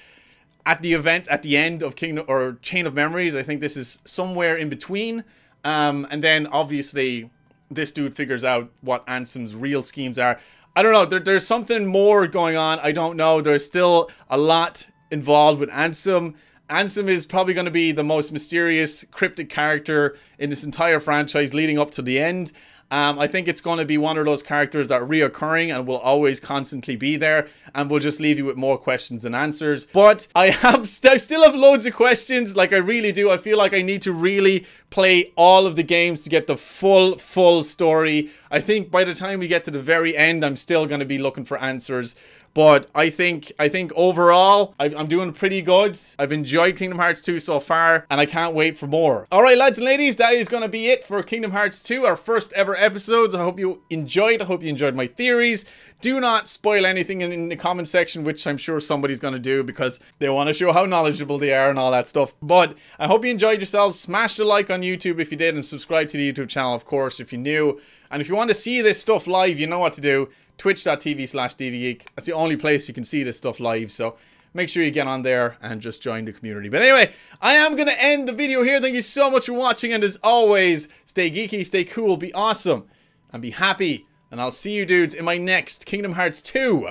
at the event at the end of Kingdom or Chain of Memories. I think this is somewhere in between. Um, and then obviously this dude figures out what Ansem's real schemes are. I don't know. There, there's something more going on. I don't know. There's still a lot involved with Ansem. Ansem is probably going to be the most mysterious, cryptic character in this entire franchise leading up to the end. Um, I think it's going to be one of those characters that are reoccurring and will always constantly be there and will just leave you with more questions than answers. But I have st still have loads of questions, like I really do. I feel like I need to really play all of the games to get the full, full story. I think by the time we get to the very end, I'm still going to be looking for answers. But I think I think overall, I, am doing pretty good. I've enjoyed Kingdom Hearts 2 so far, and I can't wait for more. All right, lads and ladies, that is going to be it for Kingdom Hearts 2, our first ever episodes. I hope you enjoyed. I hope you enjoyed my theories. Do not spoil anything in, in the comment section, which I'm sure somebody's going to do because they want to show how knowledgeable they are and all that stuff. But I hope you enjoyed yourselves. Smash the like on YouTube if you did, and subscribe to the YouTube channel, of course, if you're new. And if you want to see this stuff live, you know what to do twitch.tv slash deebeegeek. That's the only place you can see this stuff live, so make sure you get on there and just join the community. But anyway, I am going to end the video here. Thank you so much for watching, and as always, stay geeky, stay cool, be awesome, and be happy. And I'll see you dudes in my next Kingdom Hearts 2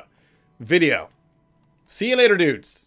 video. See you later, dudes.